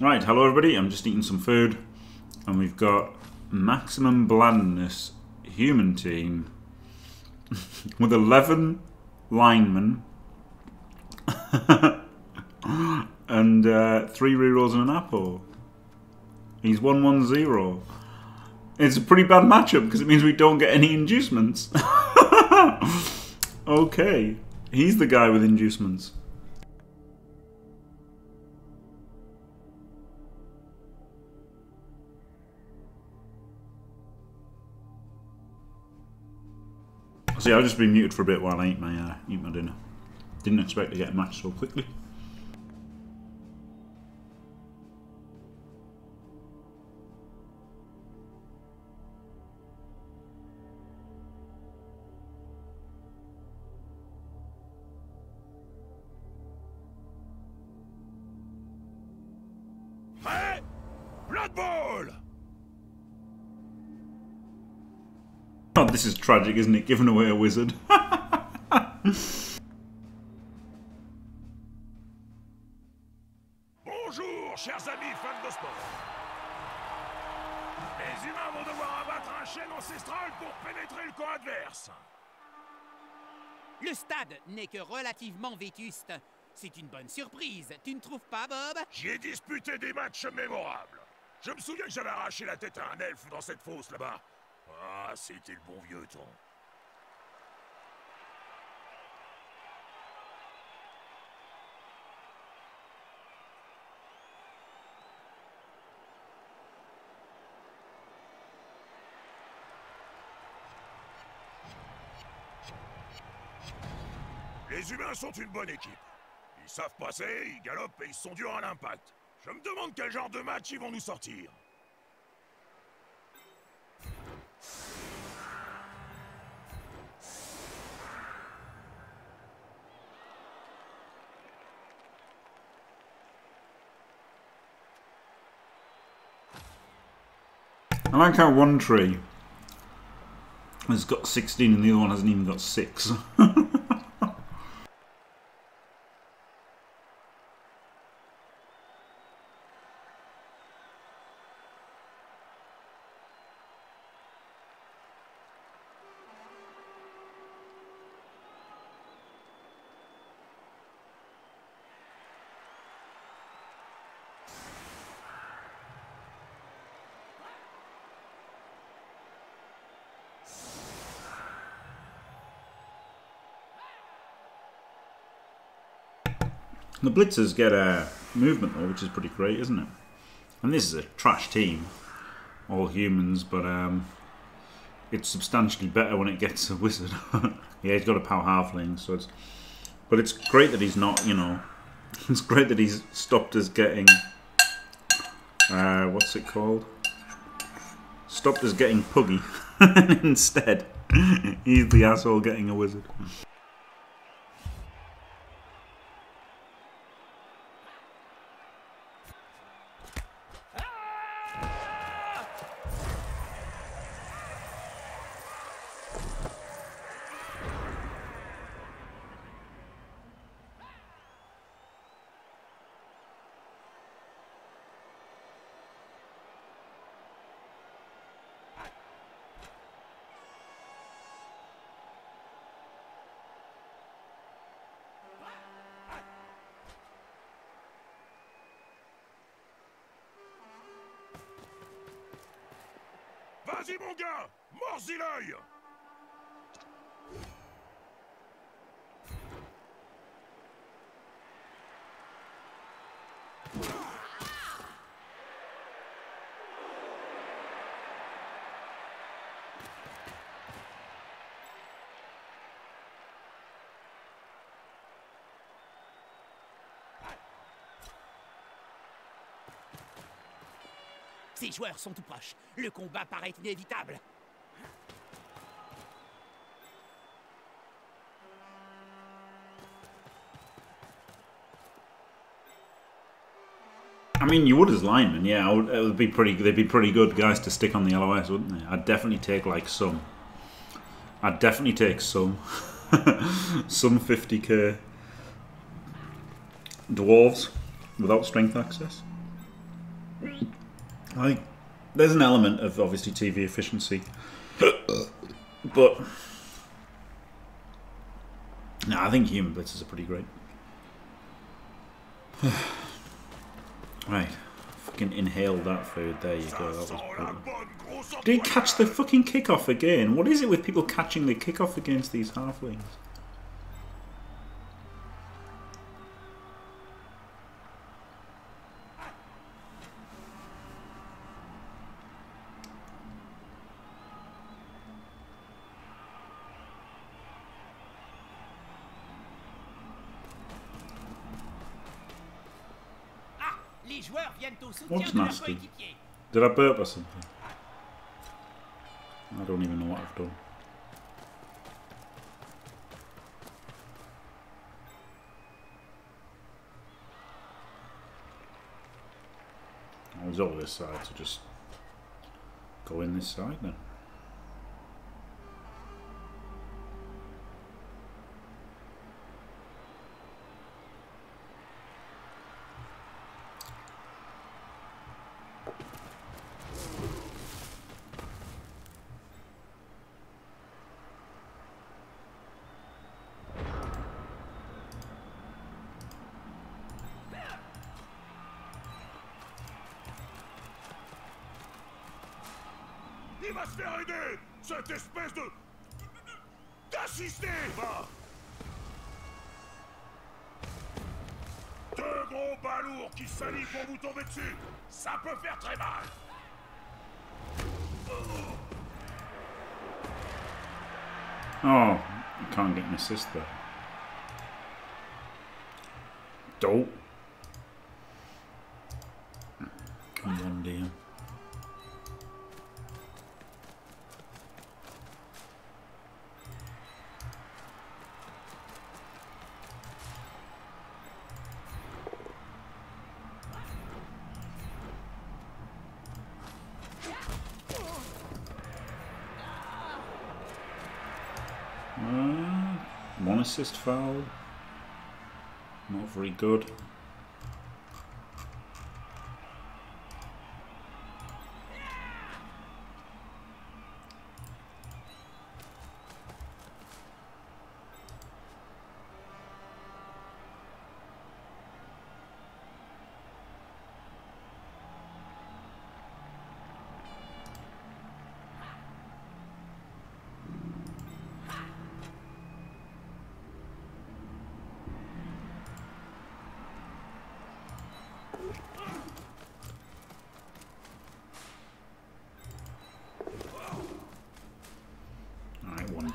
Right, hello everybody. I'm just eating some food, and we've got maximum blandness human team with 11 linemen and uh, three rerolls and an apple. He's 1 1 0. It's a pretty bad matchup because it means we don't get any inducements. okay, he's the guy with inducements. See, I'll just be muted for a bit while I eat my uh, eat my dinner. Didn't expect to get a match so quickly. This is tragic, isn't it? Giving away a wizard. Bonjour, chers amis fans de sport. Les humains vont devoir abattre un chêne ancestral pour pénétrer le camp adverse. Le stade n'est que relativement vétuste. C'est une bonne surprise, tu ne trouves pas, Bob J'y ai disputé des matchs mémorables. Je me souviens que j'avais arraché la tête à un elfe dans cette fosse là-bas. Ah, c'était le bon vieux temps. Les humains sont une bonne équipe. Ils savent passer, ils galopent et ils sont durs à l'impact. Je me demande quel genre de match ils vont nous sortir. I like how one tree has got 16 and the other one hasn't even got 6. the Blitzers get a movement though, which is pretty great, isn't it? And this is a trash team, all humans, but um, it's substantially better when it gets a wizard. yeah, he's got a power halfling, so it's. But it's great that he's not, you know. It's great that he's stopped us getting. Uh, what's it called? Stopped us getting Puggy. Instead, he's the asshole getting a wizard. Ces joueurs sont tout proches. Le combat paraît inévitable. I mean, you would as linemen, yeah. Would, it would be pretty. They'd be pretty good guys to stick on the LOS, wouldn't they? I'd definitely take like some. I'd definitely take some, some 50k dwarves without strength access. Like, there's an element of obviously TV efficiency, but no, I think human blitzes are pretty great. right, fucking inhale that food. There you go. That was brutal. Did he catch the fucking kickoff again? What is it with people catching the kickoff against these halflings? What's nasty? Did I burp or something? I don't even know what I've done. I was over this side, so just go in this side then. Cette espèce de... D'assister Deux gros balourds qui s'allient pour vous tomber dessus. Ça peut faire très mal. Oh, I can't get an assist there. Assist foul. Not very good.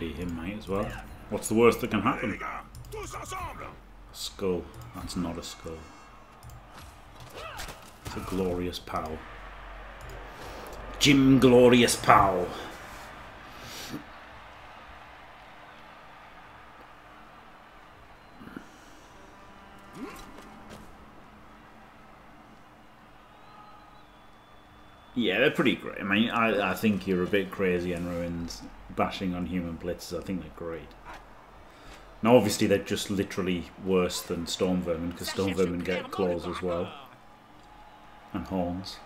Alright, 1D him, mate, as well. What's the worst that can happen? gars, tous ensemble Skull. That's not a skull. It's a glorious pal. Jim Glorious Pal. Yeah, they're pretty great. I mean, I, I think you're a bit crazy and ruins bashing on human blitzes. I think they're great. Now, obviously, they're just literally worse than Storm Vermin because Storm Vermin get claws as well and horns.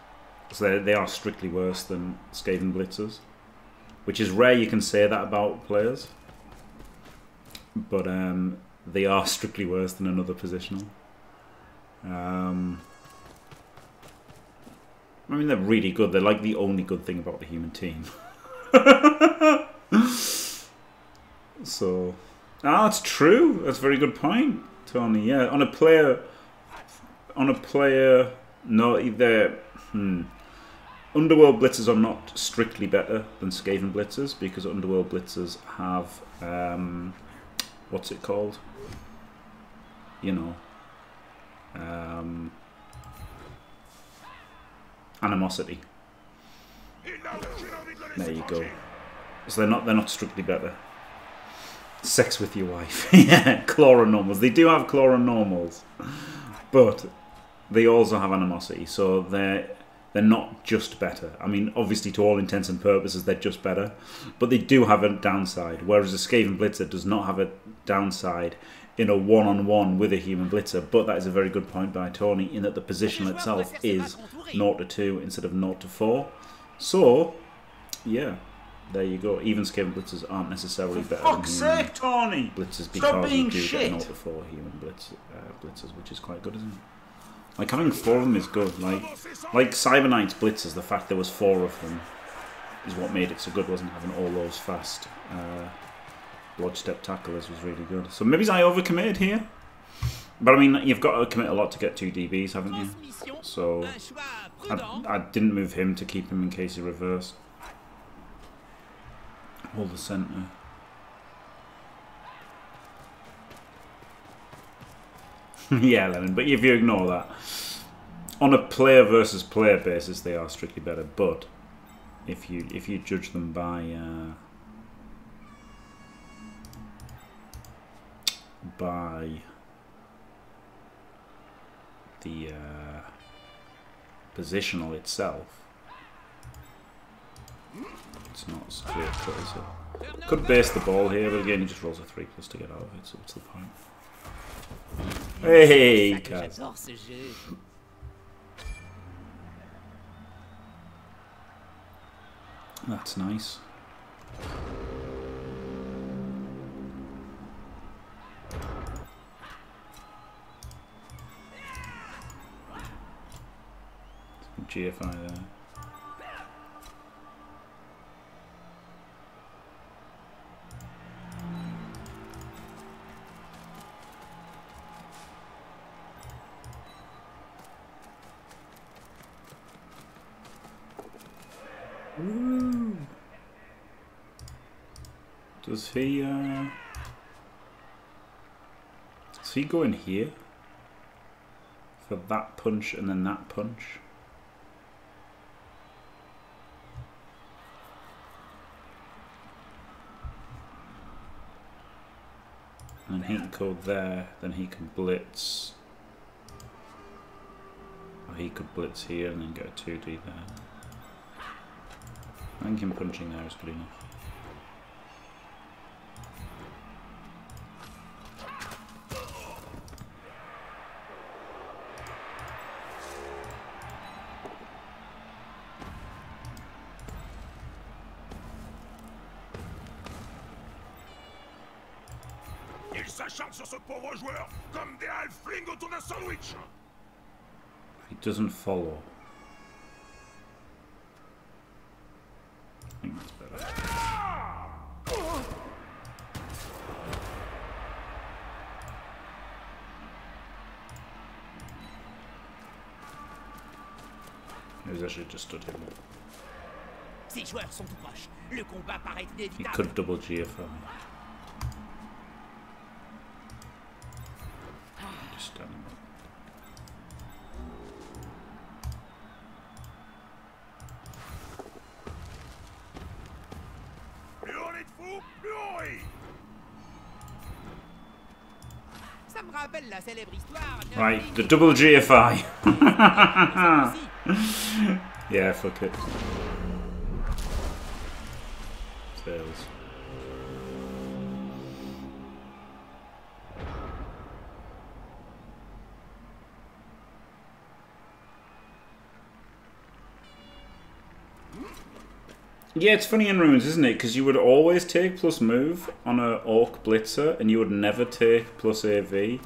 So they, they are strictly worse than Skaven Blitzers, which is rare you can say that about players. But um, they are strictly worse than another positional. Um, I mean, they're really good. They're like the only good thing about the human team. so, ah, that's true. That's a very good point, Tony. Yeah, on a player, on a player, no, they're hmm. Underworld blitzers are not strictly better than Skaven blitzers because Underworld blitzers have um, what's it called? You know, um, animosity. There you go. So they're not they're not strictly better. Sex with your wife. yeah, chloronormals. They do have chloronormals. But they also have animosity, so they're they're not just better. I mean, obviously to all intents and purposes they're just better. But they do have a downside. Whereas a Skaven Blitzer does not have a downside in a one-on-one with a human blitzer. But that is a very good point by Tony in that the position itself is 0 to 2 instead of 0 to 4. So, yeah, there you go. Even scale blitzers aren't necessarily For better fuck's than human sake, Tony! blitzers Stop because being we do shit. get 0 to 4 human blitz, uh, blitzers, which is quite good, isn't it? Like having four of them is good. Like like Cyber Knight's blitzers, the fact there was four of them is what made it so good, wasn't it? having all those fast uh, blood step tacklers was really good. So maybe I overcommitted here. But I mean, you've got to commit a lot to get two DBs, haven't you? So un choix prudent. I, I didn't move him to keep him in case he reversed. Hold the centre. yeah, Lennon. But if you ignore that, on a player versus player basis, they are strictly better. But if you if you judge them by uh, by the uh, positional itself, it's not as clear cut, is it? Could base the ball here, but again, he just rolls a 3 plus to get out of it, so what's the point? Hey, jeu. That's nice. GFI there. Does he, uh... Does he go in here? For that punch and then that punch? And he can go there, then he can blitz. Or he could blitz here and then go a 2D there. I think him punching there is good enough. Ils s'acharnent sur ce pauvre joueur comme des halflings autour d'un sandwich He doesn't follow. I think that's better. Maybe I should have just stood him. Ces joueurs sont tout proches. Le combat paraît He inévitable. could double GFI. Just stand him up. Plus on est de fous, plus on rit Ça me rappelle la célèbre histoire de... Right, the double GFI. Yeah, fuck it. Fails. Yeah, it's funny in ruins, isn't it? Because you would always take plus move on a orc blitzer, and you would never take plus AV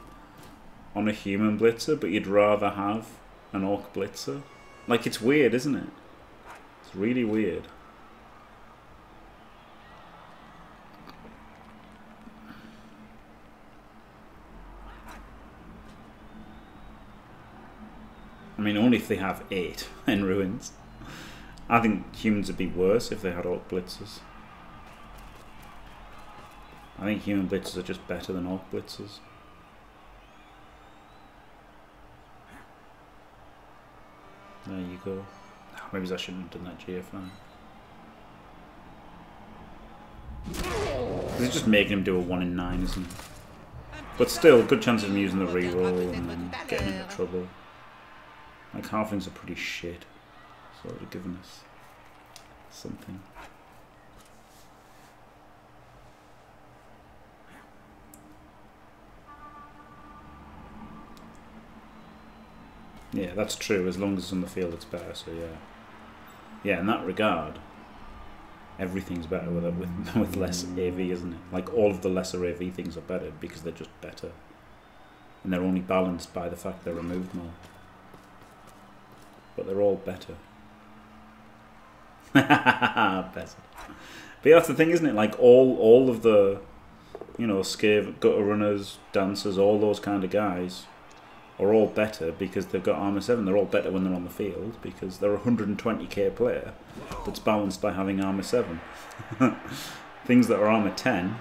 on a human blitzer, but you'd rather have an orc blitzer. Like it's weird, isn't it? It's really weird. I mean, only if they have eight in ruins. I think humans would be worse if they had orc blitzers. I think human blitzers are just better than orc blitzers. There you go. Maybe I shouldn't have done that GFI. It's just making him do a 1 in 9, isn't it? But still, good chance of him using the reroll and then getting into trouble. Like, halflings are pretty shit. So it would have given us something. Yeah, that's true. As long as it's on the field, it's better. So yeah, yeah. In that regard, everything's better with with with less AV, isn't it? Like all of the lesser AV things are better because they're just better, and they're only balanced by the fact they're removed more. But they're all better. better. But yeah, that's the thing, isn't it? Like all all of the, you know, scave gutter runners, dancers, all those kind of guys are all better because they've got armor 7. They're all better when they're on the field because they're a 120k player that's balanced by having armor 7. Things that are armor 10,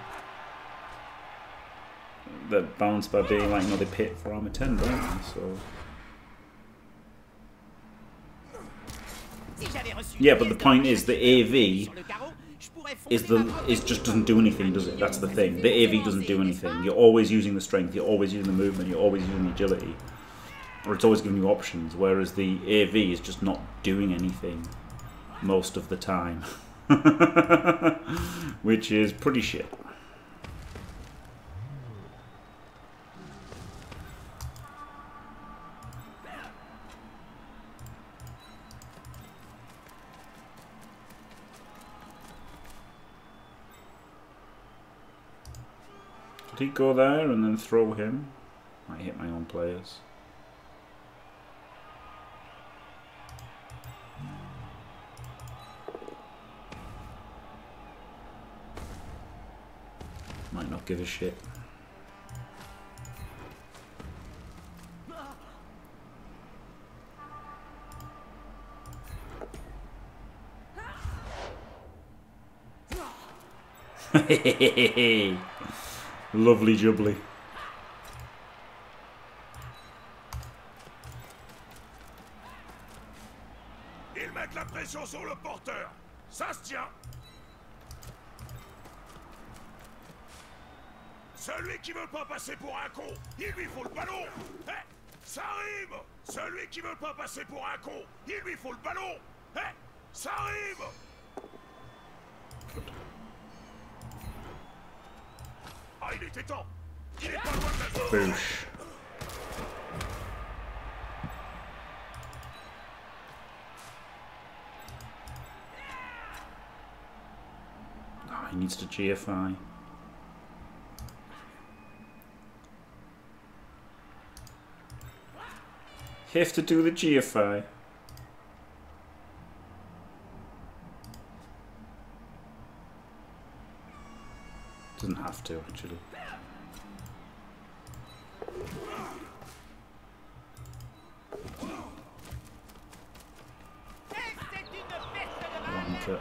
they're balanced by being like, they pit for armor 10, don't they? So. Yeah, but the point is the AV is the is just doesn't do anything, does it? That's the thing. The AV doesn't do anything. You're always using the strength. You're always using the movement. You're always using the agility, or it's always giving you options. Whereas the AV is just not doing anything most of the time, which is pretty shit. Did he go there and then throw him? Might hit my own players. Might not give a shit. Lovely jubbly. Ils mettent la pression sur le porteur. Ça se tient. Celui qui veut pas passer pour un con, il lui faut le ballon. Eh, ça arrive. Celui qui veut pas passer pour un con, il lui faut le ballon. Eh, ça arrive. Boosh. Oh, he needs to GFI. You have to do the GFI. Doesn't have to, actually.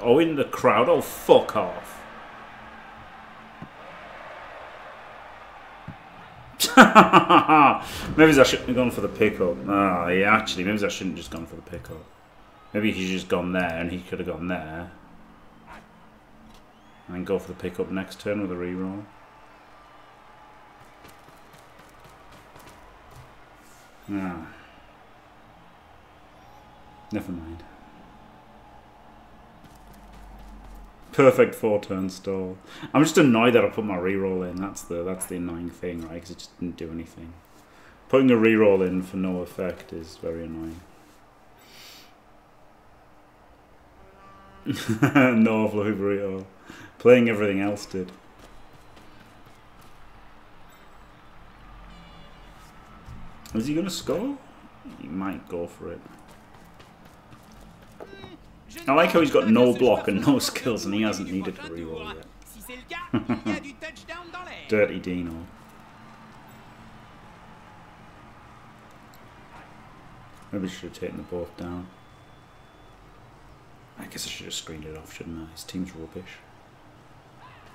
Oh, in the crowd? Oh, fuck off. maybe I shouldn't have gone for the pickup. Ah, yeah, actually, maybe I shouldn't have just gone for the pickup. Maybe he's just gone there and he could have gone there. And then go for the pickup next turn with a reroll. Ah. Never mind. Perfect four turn stall. I'm just annoyed that I put my reroll in. That's the that's the annoying thing, right? Because it just didn't do anything. Putting a reroll in for no effect is very annoying. no fluffy burrito. Playing everything else did. Is he going to score? He might go for it. I like how he's got no block and no skills and he hasn't needed to reroll yet. Dirty Dino. Maybe should have taken the both down. I guess I should have screened it off, shouldn't I? His team's rubbish.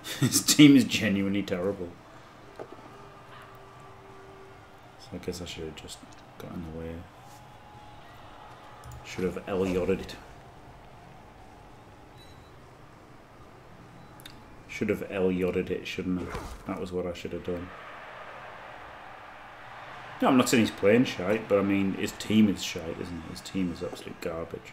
His team is genuinely terrible. So I guess I should have just got in the way. Should have Elioted it. Should have Elioted it, shouldn't I? That was what I should have done. No, I'm not saying he's playing shite, but I mean, his team is shite, isn't it? His team is absolute garbage.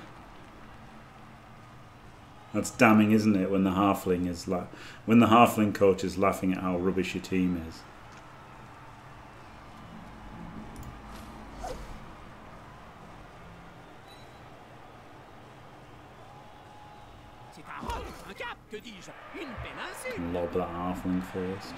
That's damning, isn't it? When the halfling is like, when the halfling coach is laughing at how rubbish your team is. Lob that halfling first.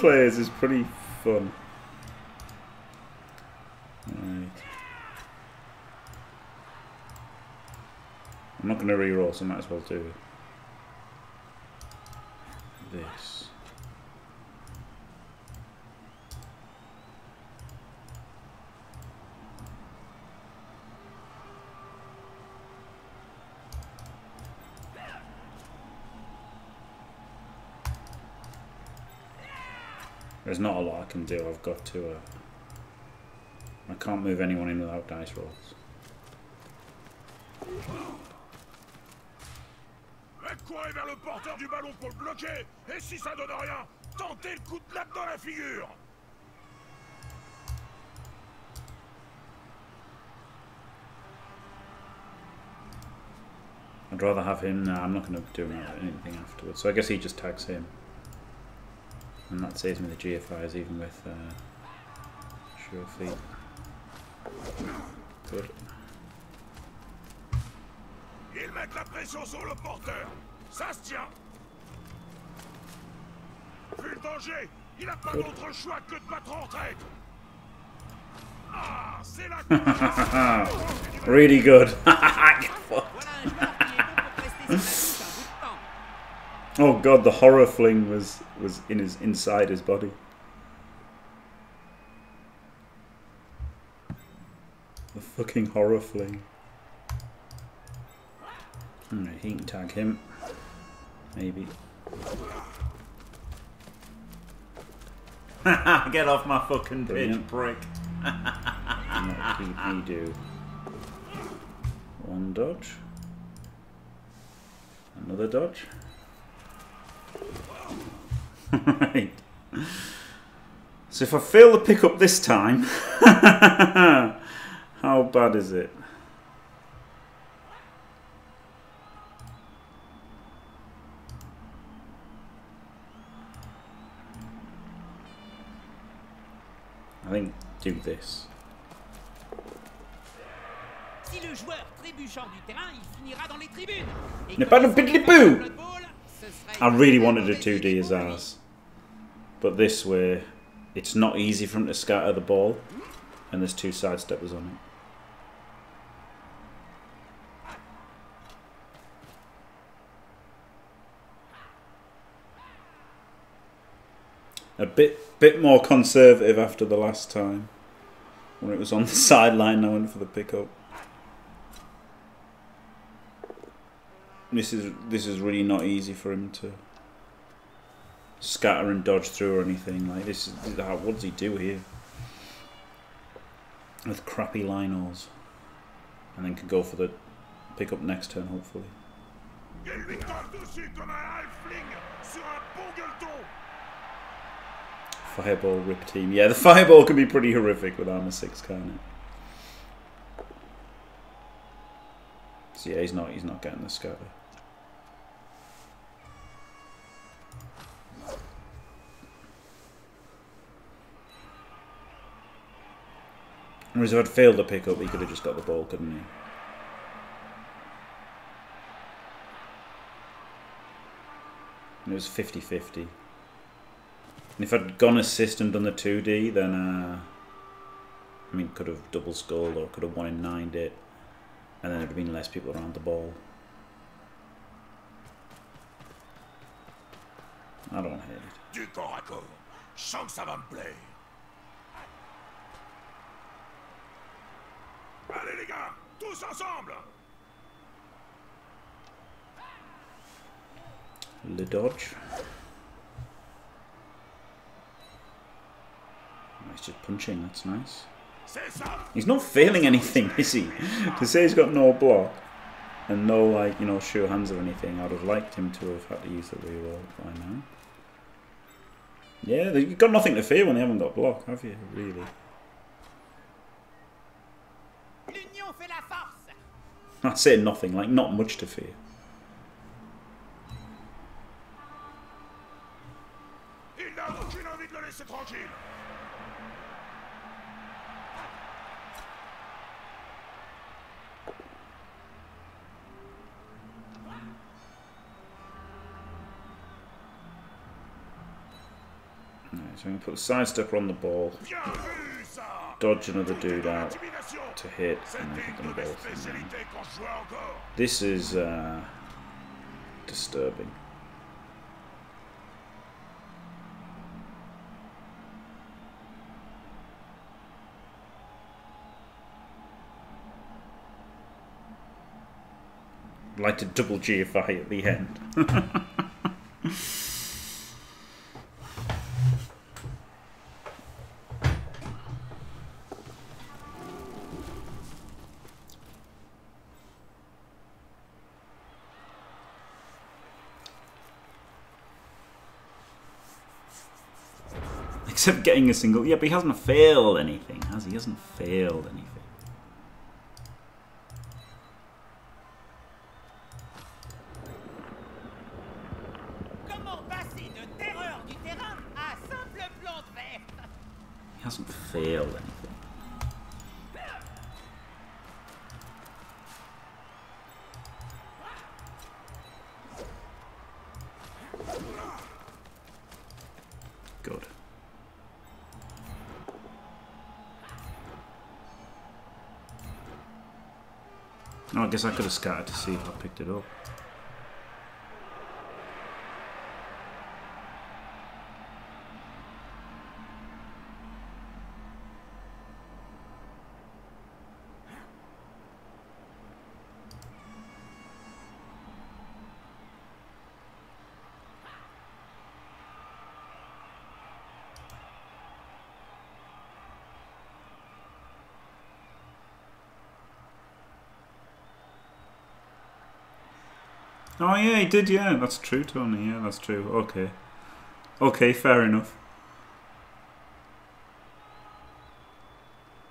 Players is pretty fun. Right. I'm not going to re-roll, so I might as well do this. There's not a lot I can do. I've got to. Uh, I can't move anyone in without dice rolls. Courez vers le porteur du ballon pour le bloquer Et si ça donne rien, tentez le coup de latte dans la figure I'd rather have him. No, I'm not going to do anything afterwards. So I guess he just tags him. And that saves me the GFIs even with uh, Sure Feet. Good. Ils mettent la pression sur le porteur Ça se tient Vu le danger, il n'a pas d'autre choix que de battre en retraite Ah, c'est la Really good. Voilà un joueur qui est bon pour prester ses services un bout de temps. Oh god, the horror fling was was in his inside his body. The fucking horror fling. Alright, he can tag him. Maybe. Get off my fucking Brilliant. prick. What did he do? One dodge. Another dodge. Right. So if I fail the pickup this time, how bad is it? I think do this. Si le joueur trébuchant du terrain, il finira dans les tribunes. Ne pas de s'agit I really wanted a 2D as ours. But this way, it's not easy for him to scatter the ball. And there's two sidesteppers on it. A bit bit more conservative after the last time. When it was on the sideline, I went for the pickup. This is this is really not easy for him to scatter and dodge through or anything. Like this is what does he do here? With crappy linos. And then can go for the pickup next turn hopefully. Fireball rip team. Yeah, the fireball can be pretty horrific with armor six, can't it? So yeah, he's not he's not getting the scatter. Whereas if I'd failed to pick up, he could have just got the ball, couldn't he? And it was 50-50. And if I'd gone assist and done the 2D, then, uh, I mean, could have double scored or could have one in 9 it. And then there'd have been less people around the ball. I don't hate it. Du corps à corps. Je sens que ça va me plaire. Allez les gars, tous ensemble Le dodge. He's just punching, that's nice. He's not failing anything, is he? to say he's got no block and no, like, you know, sure hands or anything, I'd have liked him to have had to use the reroll by now. Yeah, you've got nothing to fear when they haven't got block, have you, really? I'd say nothing, like, not much to fear. So I'm going to put the side stepper on the ball, dodge another dude out to hit, and C'était hit them both. This is uh, disturbing. I'd like to double GFI at the end. Except getting a single. Yeah, but he hasn't failed anything, has he? He hasn't failed anything. Guess I could have scattered to see if I picked it up. Oh yeah, he did. Yeah, that's true, Tony. Yeah, that's true. Okay, okay, fair enough.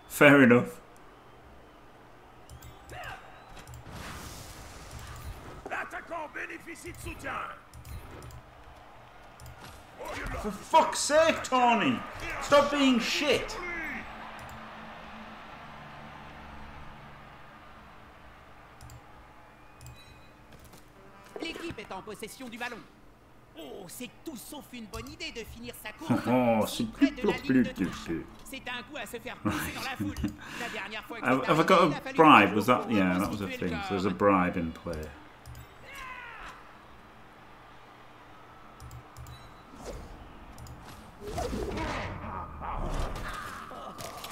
Fair enough. For fuck's sake, Tony! Stop being shit. Lui L'équipe est en possession du ballon. Oh, c'est tout sauf une bonne idée de finir sa course. Oh, c'est plus plus ligne de plus touche. plus. C'est un coup à se faire pousser dans la foule. La dernière fois que c'est have I got a bribe? Was that yeah? That was a thing. So there's a bribe in play.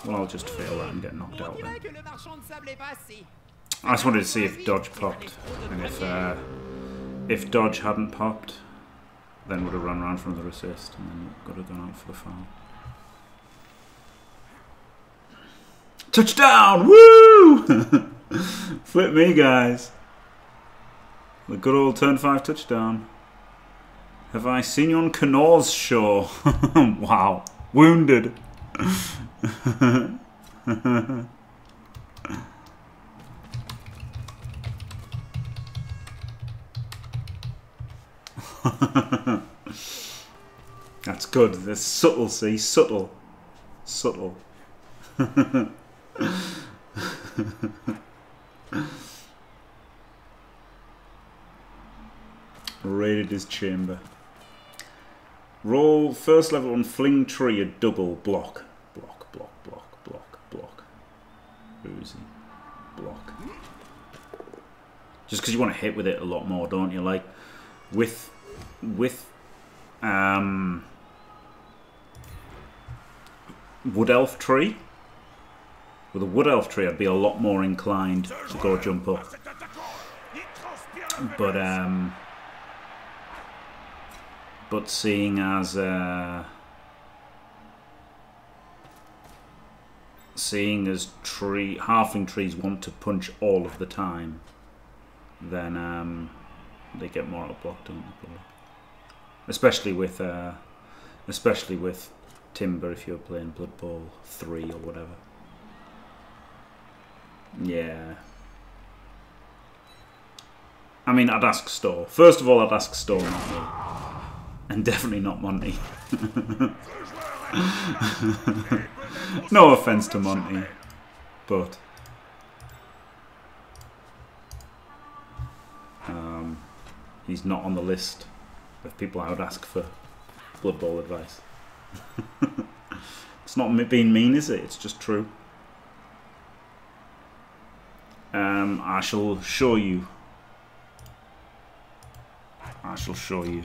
Well, I'll just fail that and get knocked out then. dirait que le marchand de sable est passé. I just wanted to see if Dodge popped, and if uh, if Dodge hadn't popped, then would have run around for another assist, and then would have gone out for the foul. Touchdown! Woo! Flip me, guys. The good old turn five touchdown. Have I seen you on Cknoor's show? wow. Wounded. That's good. That's subtle, see? Subtle. Subtle. Raided his chamber. Roll first level on Fling Tree a double block. Block, block, block, block, block. Who is? Block. Just because you want to hit with it a lot more, don't you? Like with with um Wood Elf Tree With a Wood Elf tree, I'd be a lot more inclined to go jump up. But, um... But seeing as, uh... Seeing as tree halfling trees want to punch all of the time, then um, they get more outblocked, don't they? Especially with, uh, especially with timber if you're playing Blood Bowl three or whatever. Yeah. I mean, I'd ask Store. First of all, I'd ask Store, not me. And definitely not Monty. no offense to Monty, but um, he's not on the list of people I would ask for Blood Bowl advice. it's not being mean, is it? It's just true. Um, I shall show you. I shall show you.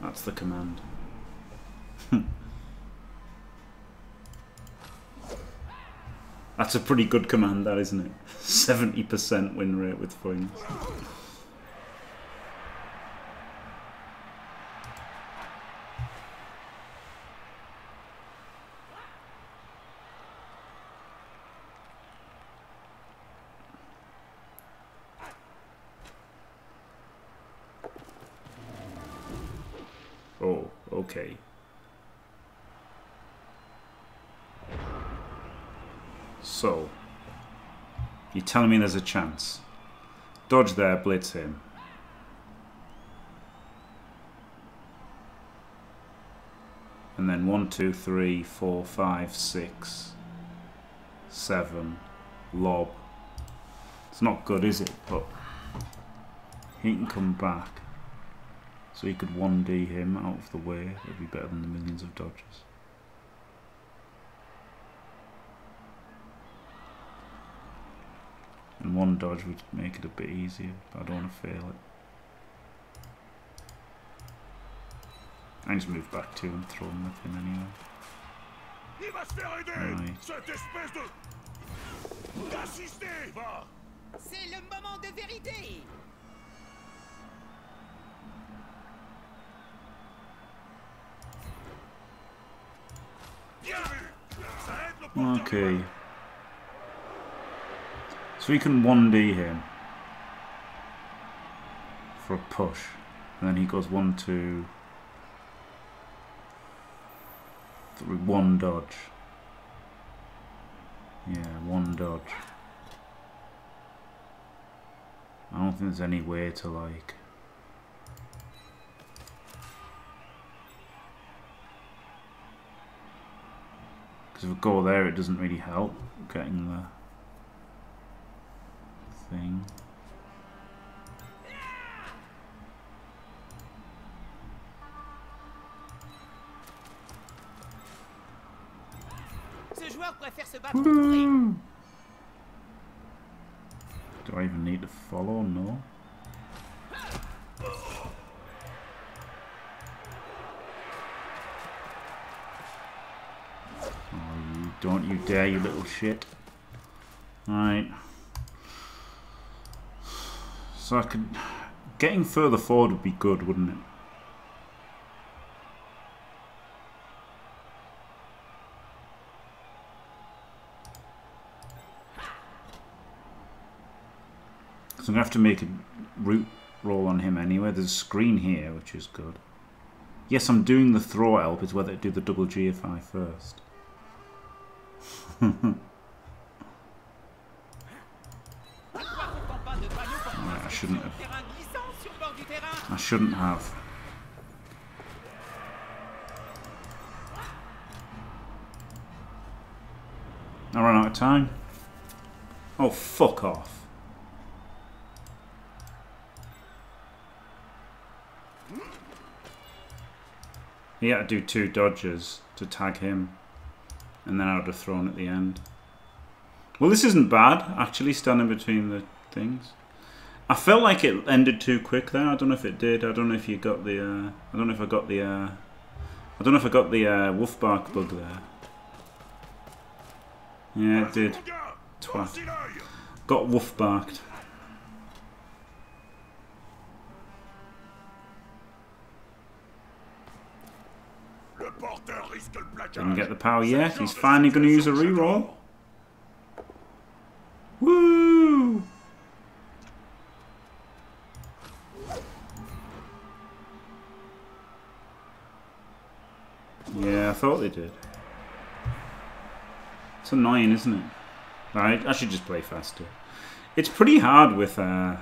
That's the command. That's a pretty good command, that isn't it? 70% win rate with foils. Oh, okay. So, you're telling me there's a chance. Dodge there, blitz him. And then one, two, three, four, five, six, seven, lob. It's not good, is it? But he can come back. So you could 1D him out of the way. It'd be better than the millions of dodges. And one dodge would make it a bit easier, but I don't want to fail it. I just move back to and throw him with him anyway. Il va se faire aider Ouais. Cette espèce de... D'assister Va C'est le moment de vérité Bien vu Ça aide le porteur Okay. So we can 1D him for a push. And then he goes 1, 2, 3, 1 dodge. Yeah, 1 dodge. I don't think there's any way to like. Because if we go there, it doesn't really help getting the thing. Ce joueur préfère se battre en pré. Hmm. Do I even need to follow? No. Oh, you don't you dare, you little shit. Right. So I could... Getting further forward would be good, wouldn't it? So I'm going to have to make a root roll on him anyway. There's a screen here, which is good. Yes, I'm doing the throw help. It's whether to do the double GFI first. Pourquoi pourtant pas de panneau pour Ouais, I shouldn't have. terrain glissant sur le bord du terrain I shouldn't have. I ran out of time. Oh, fuck off. He had to do two dodges to tag him. And then I would have thrown at the end. Well, this isn't bad, actually, standing between the things. I felt like it ended too quick there. I don't know if it did. I don't know if you got the. Uh, I don't know if I got the uh, I don't know if I got the uh, wolf bark bug there. Yeah, it did. Twat. Got wolf barked. Didn't get the power yet. He's finally going to use a reroll. Woo! Thought they did. It's annoying, isn't it? Right, I should just play faster. It's pretty hard with uh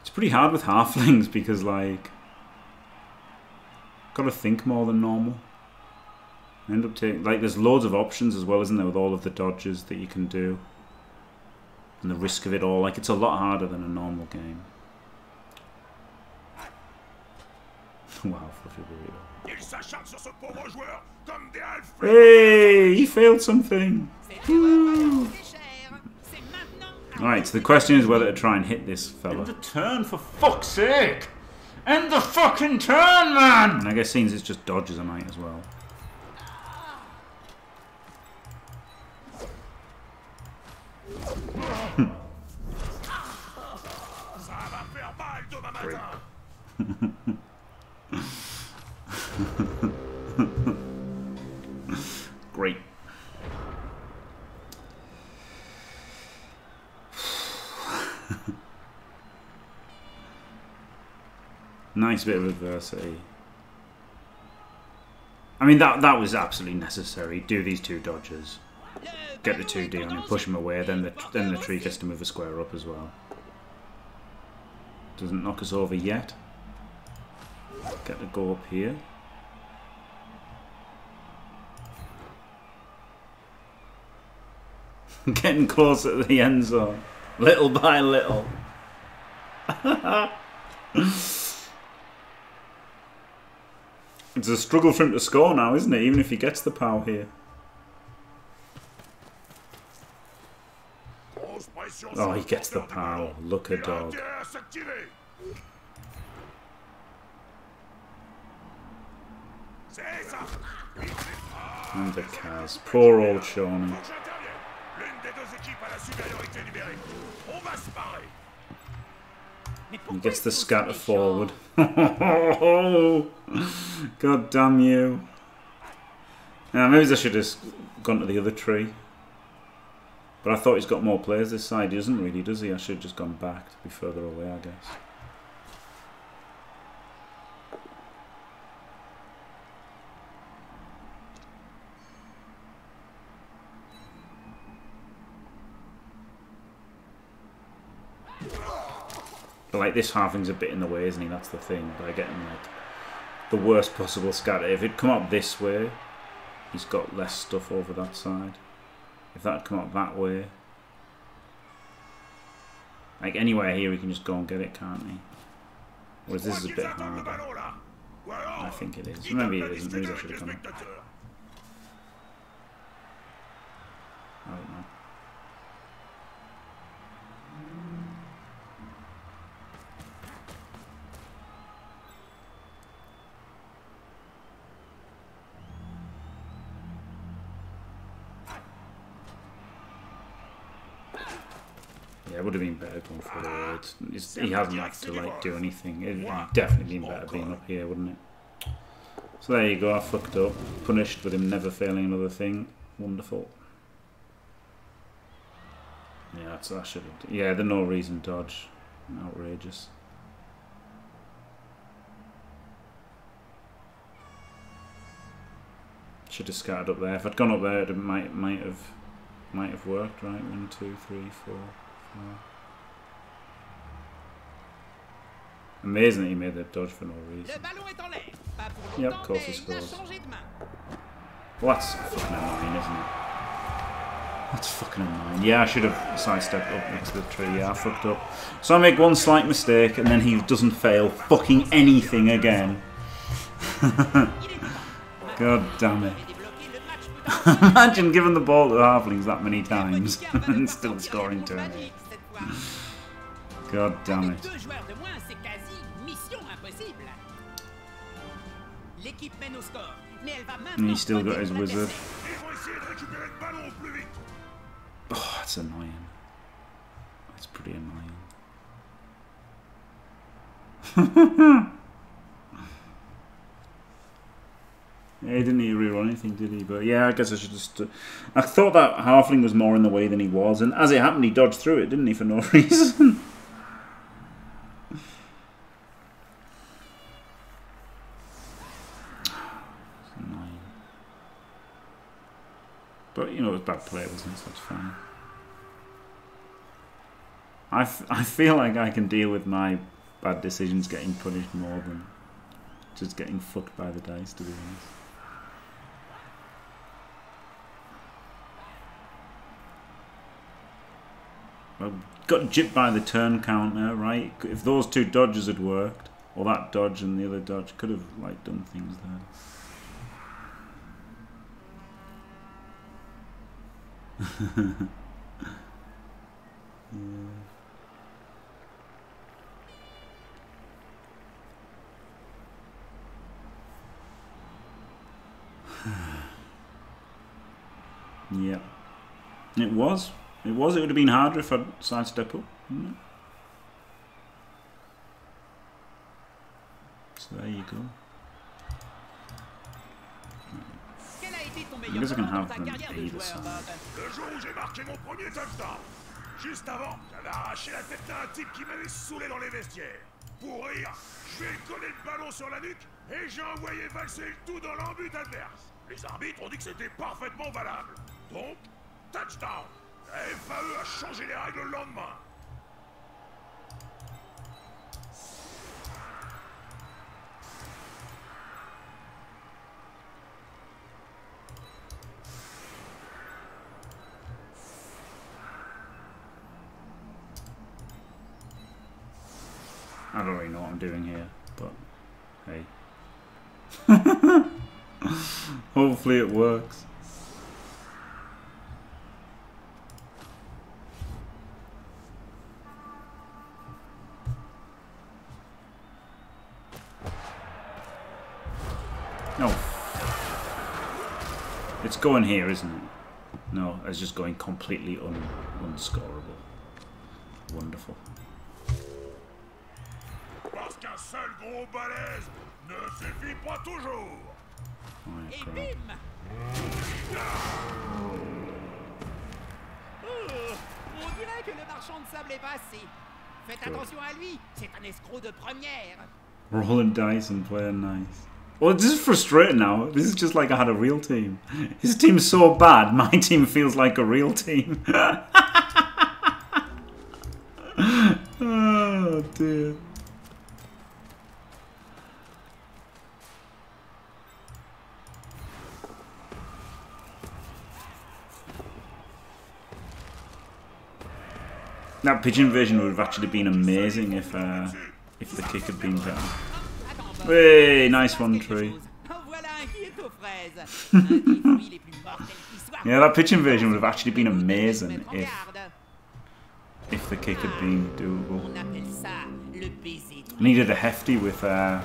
It's pretty hard with halflings because like gotta think more than normal. I end up taking like there's loads of options as well, isn't there, with all of the dodges that you can do. And the risk of it all. Like it's a lot harder than a normal game. Wow, fluffy burrito. Ils s'acharnent sur ce pauvre joueur comme des half Hey, he failed something. Cette erreur va leur coûter cher. C'est maintenant. Alright, so the question is whether to try and hit this fella. End the turn for fuck's sake! End the fucking turn, man! And I guess since it's just dodges I might as well. Ça va faire mal demain matin. Great. nice bit of adversity. I mean that that was absolutely necessary. Do these two dodges, get the 2D on him, push him away. Then the then the tree gets to move a square up as well. Doesn't knock us over yet. Get to go up here. Getting closer to the end zone, little by little. it's a struggle for him to score now, isn't it? Even if he gets the power here. Oh, he gets the power. Look a Il dog. And the Kaz. Poor old Shawnee. He gets the scatter forward. God damn you. Yeah, maybe I should have gone to the other tree. But I thought he's got more players this side. He doesn't really, does he? I should have just gone back to be further away, I guess. But like this halfling's a bit in the way, isn't he? That's the thing. By getting like the worst possible scatter. If it'd come up this way, he's got less stuff over that side. If that'd come up that way, like anywhere here, we can just go and get it, can't we? Whereas this is a bit harder. I think it is. Maybe it isn't. Maybe I should have avec gone. les up. spectateurs. I don't know. Yeah, it would have been better going he hasn't had to like do anything. It'd definitely been better being up here, wouldn't it? So there you go. I fucked up. Punished with him never failing another thing. Wonderful. Yeah, that's I should have. Yeah, the no reason dodge. Outrageous. Should have scattered up there. If I'd gone up there, it might might have might have worked. Right, one, two, three, four, five. Amazing that he made that dodge for no reason. ballon est en l'air. Pas pour Yep, longtemps, course he scores. Well, that's fucking annoying, isn't it? That's fucking annoying. Yeah, I should have sidestepped up next to the tree. Yeah, I fucked up. So I make one slight mistake, and then he doesn't fail fucking anything again. Il est temps. God damn it. J'ai débloqué le match potentiel. Imagine giving the ball to the halflings that many times and still scoring turn. Magique, cette fois. God damn it. L'équipe mène au score, mais elle va And he's still got his wizard. l'adversaire. Ils vont essayer de récupérer le ballon au plus vite. Oh, that's annoying. That's pretty annoying. yeah, he didn't need to reroll anything, did he? But yeah, I guess I should just. Uh, I thought that halfling was more in the way than he was, and as it happened, he dodged through it, didn't he, for no reason? It's annoying. Play, wasn't it's fine. I, I feel like I can deal with my bad decisions getting punished more than just getting fucked by the dice, to be honest. Well, got gypped by the turn counter, right? If those two dodges had worked, or that dodge and the other dodge, could have like done things there. Yeah. It was. It was. It would have been harder if I'd sidestep up. So there you go. Le jour où j'ai marqué mon premier touchdown. Juste avant, j'avais arraché la tête d'un type qui m'avait saoulé dans les vestiaires. Pour rire, je lui ai collé le ballon sur la nuque et j'ai envoyé valser le tout dans l'embut adverse. Les arbitres ont dit que c'était parfaitement valable. Donc, touchdown. La FAE a changé les règles le lendemain. Doing here, but hey. Hopefully it works. No. It's going here, isn't it? No, it's just going completely un unscorable. Wonderful. Parce qu'un seul gros balèze ne suffit pas toujours. Ouais, Et bim oh, oh, On dirait que le marchand de sable est passé. Faites attention à lui, c'est un escroc de première. Rolling dice and playing nice. Well, this is frustrating now. This is just like I had a real team. His team's so bad, my team feels like a real team. oh dear. That pigeon version would have actually been amazing if uh, if the kick had been better. Hey, nice one, Tree. Yeah, that pigeon version would have actually been amazing if if the kick had been doable. I needed a hefty with uh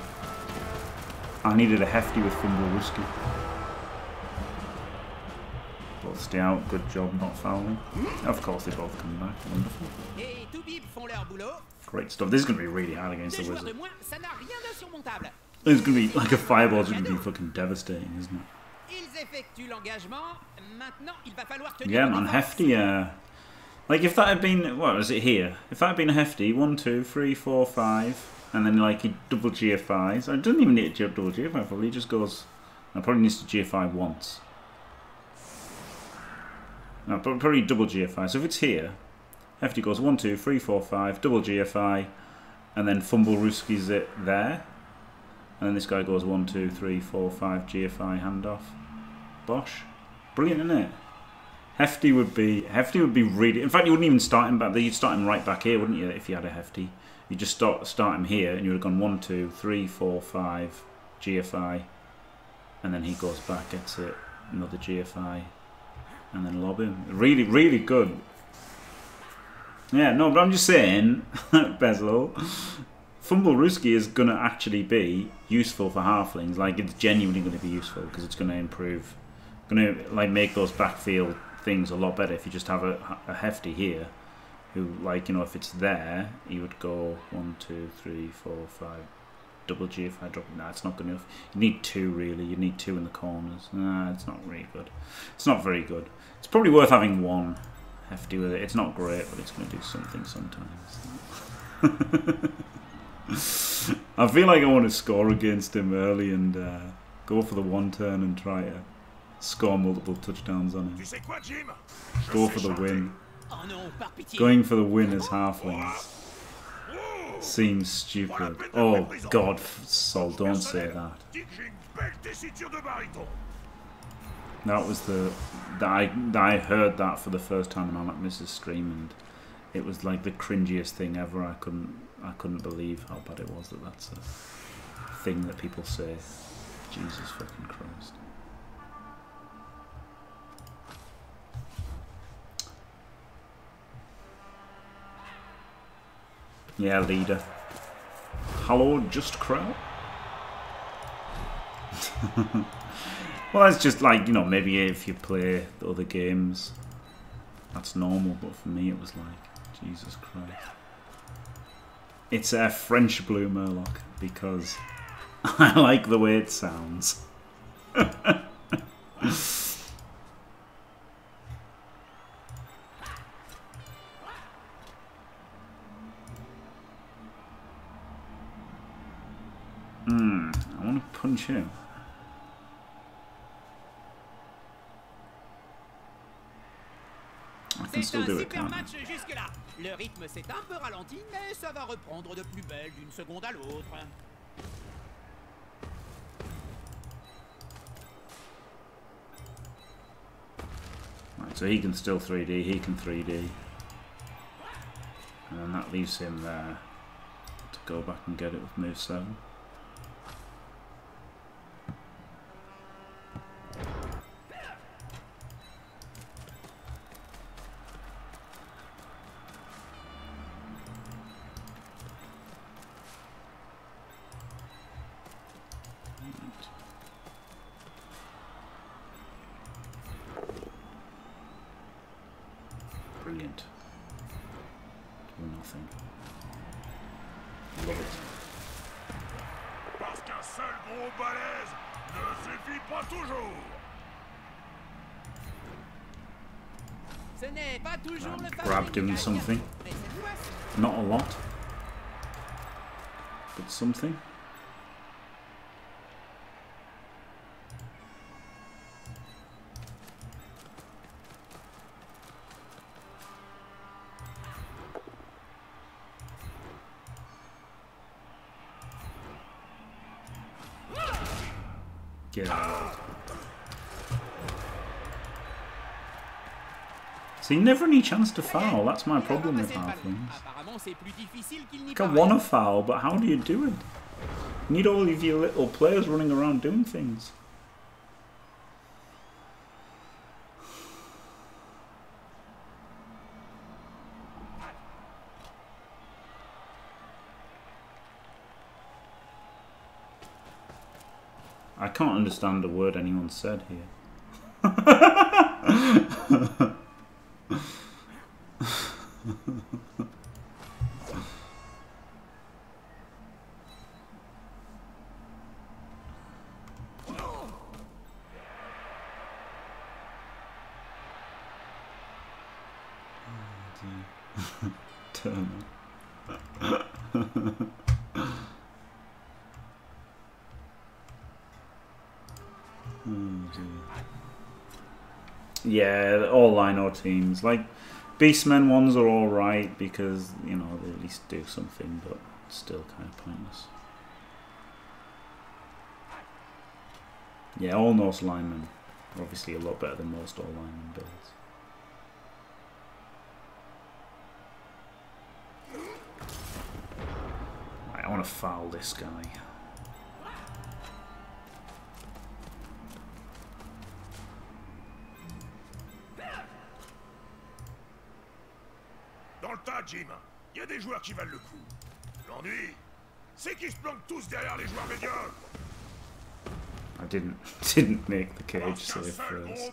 I needed a hefty with Fumblerooski. Stay out, good job not fouling. Of course they both come back. Wonderful. Et Toubib font leur boulot. Great stuff. This is gonna be really hard against the wizard. moins, ça n'a rien d'insurmontable. It's gonna be like a fireball's gonna be fucking devastating, isn't it? Ils effectuent l'engagement. Maintenant, il va falloir tenir Yeah, man, hefty. Uh, like if that had been what was it here? If that had been a hefty, one, two, three, four, five, and then like he double GFIs. So it doesn't even need to double GFI. Probably he just goes. I probably needs to GFI once. No, probably double GFI. So if it's here, hefty goes one, two, three, four, five, double GFI, and then fumblerooski's it there, and then this guy goes one, two, three, four, five, GFI handoff. Bosh, brilliant, isn't it? Hefty would be Hefty would be really. In fact, you wouldn't even start him back there. You'd start him right back here, wouldn't you? If you had a Hefty, you just start start him here, and you would have gone one, two, three, four, five, GFI, and then he goes back, gets it, another GFI, and then lob him. Really, really good. Yeah, no, but I'm just saying, Bezel. Fumblerooski is going to actually be useful for halflings. Like it's genuinely going to be useful because it's going to improve, going to like make those backfield things a lot better. If you just have a, a hefty here, who like you know if it's there, you would go one, two, three, four, five, double G if I drop it. Nah, it's not good enough. You need two really. You need two in the corners. Nah, it's not really good. It's not very good. It's probably worth having one hefty with it. It's not great, but it's going to do something sometimes. I feel like I want to score against him early and uh, go for the one turn and try to score multiple touchdowns on him. sais quoi, Jim Je Go for the win. Oh non, par pitié. Going for the win as halflings Oh seems stupid. Oh God, Sol, don't say that. Dis que j'ai une belle tessiture de baryton. That was the I I heard that for the first time on at Mrs. Stream and it was like the cringiest thing ever. I couldn't I couldn't believe how bad it was that that's a thing that people say. Jesus fucking Christ. Yeah, leader. Hello, just crow. Well, that's just like, you know, maybe if you play the other games, that's normal, but for me it was like, Jesus Christ. It's a French Blue Murloc because I like the way it sounds. Hmm, I want to punch him. I can C'est still un do it, super can't I? match jusque-là. Le rythme s'est un peu ralenti, mais ça va reprendre de plus belle d'une seconde à l'autre. Right, so he can still 3D, he can 3D. And then that leaves him there to go back and get it with move 7. Brilliant. Do nothing. Love it. Parce qu'un seul gros balèze ne suffit pas toujours. Ce n'est pas toujours Um, le favori grabbed him something. mais cette fois-ci, Not a lot, but something. Get out. See, never any chance to foul. That's my problem with halflings. Like, paraît. want to foul, but how do you do it? You need all of your little players running around doing things. I can't understand a word anyone said here. Yeah, all Lino teams. Like, Beastmen ones are alright because, you know, they at least do something, but still kind of pointless. Yeah, all Norse linemen are obviously a lot better than most all linemen builds. Right, I want to foul this guy. I didn't didn't make the cage safe first.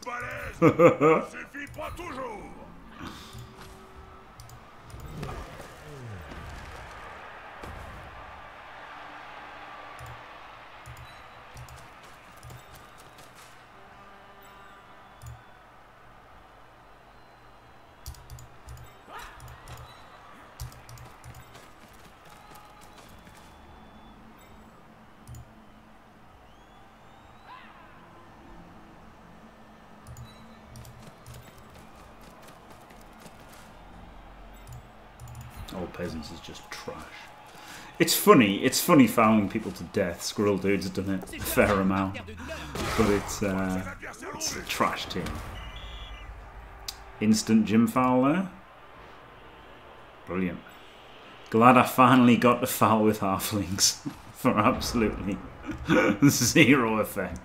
peasants is just trash. It's funny. It's funny fouling people to death. Squirrel Dude's done it a fair amount, but it's uh, it's a trash team. Instant gym foul there. Brilliant. Glad I finally got to foul with halflings for absolutely zero effect.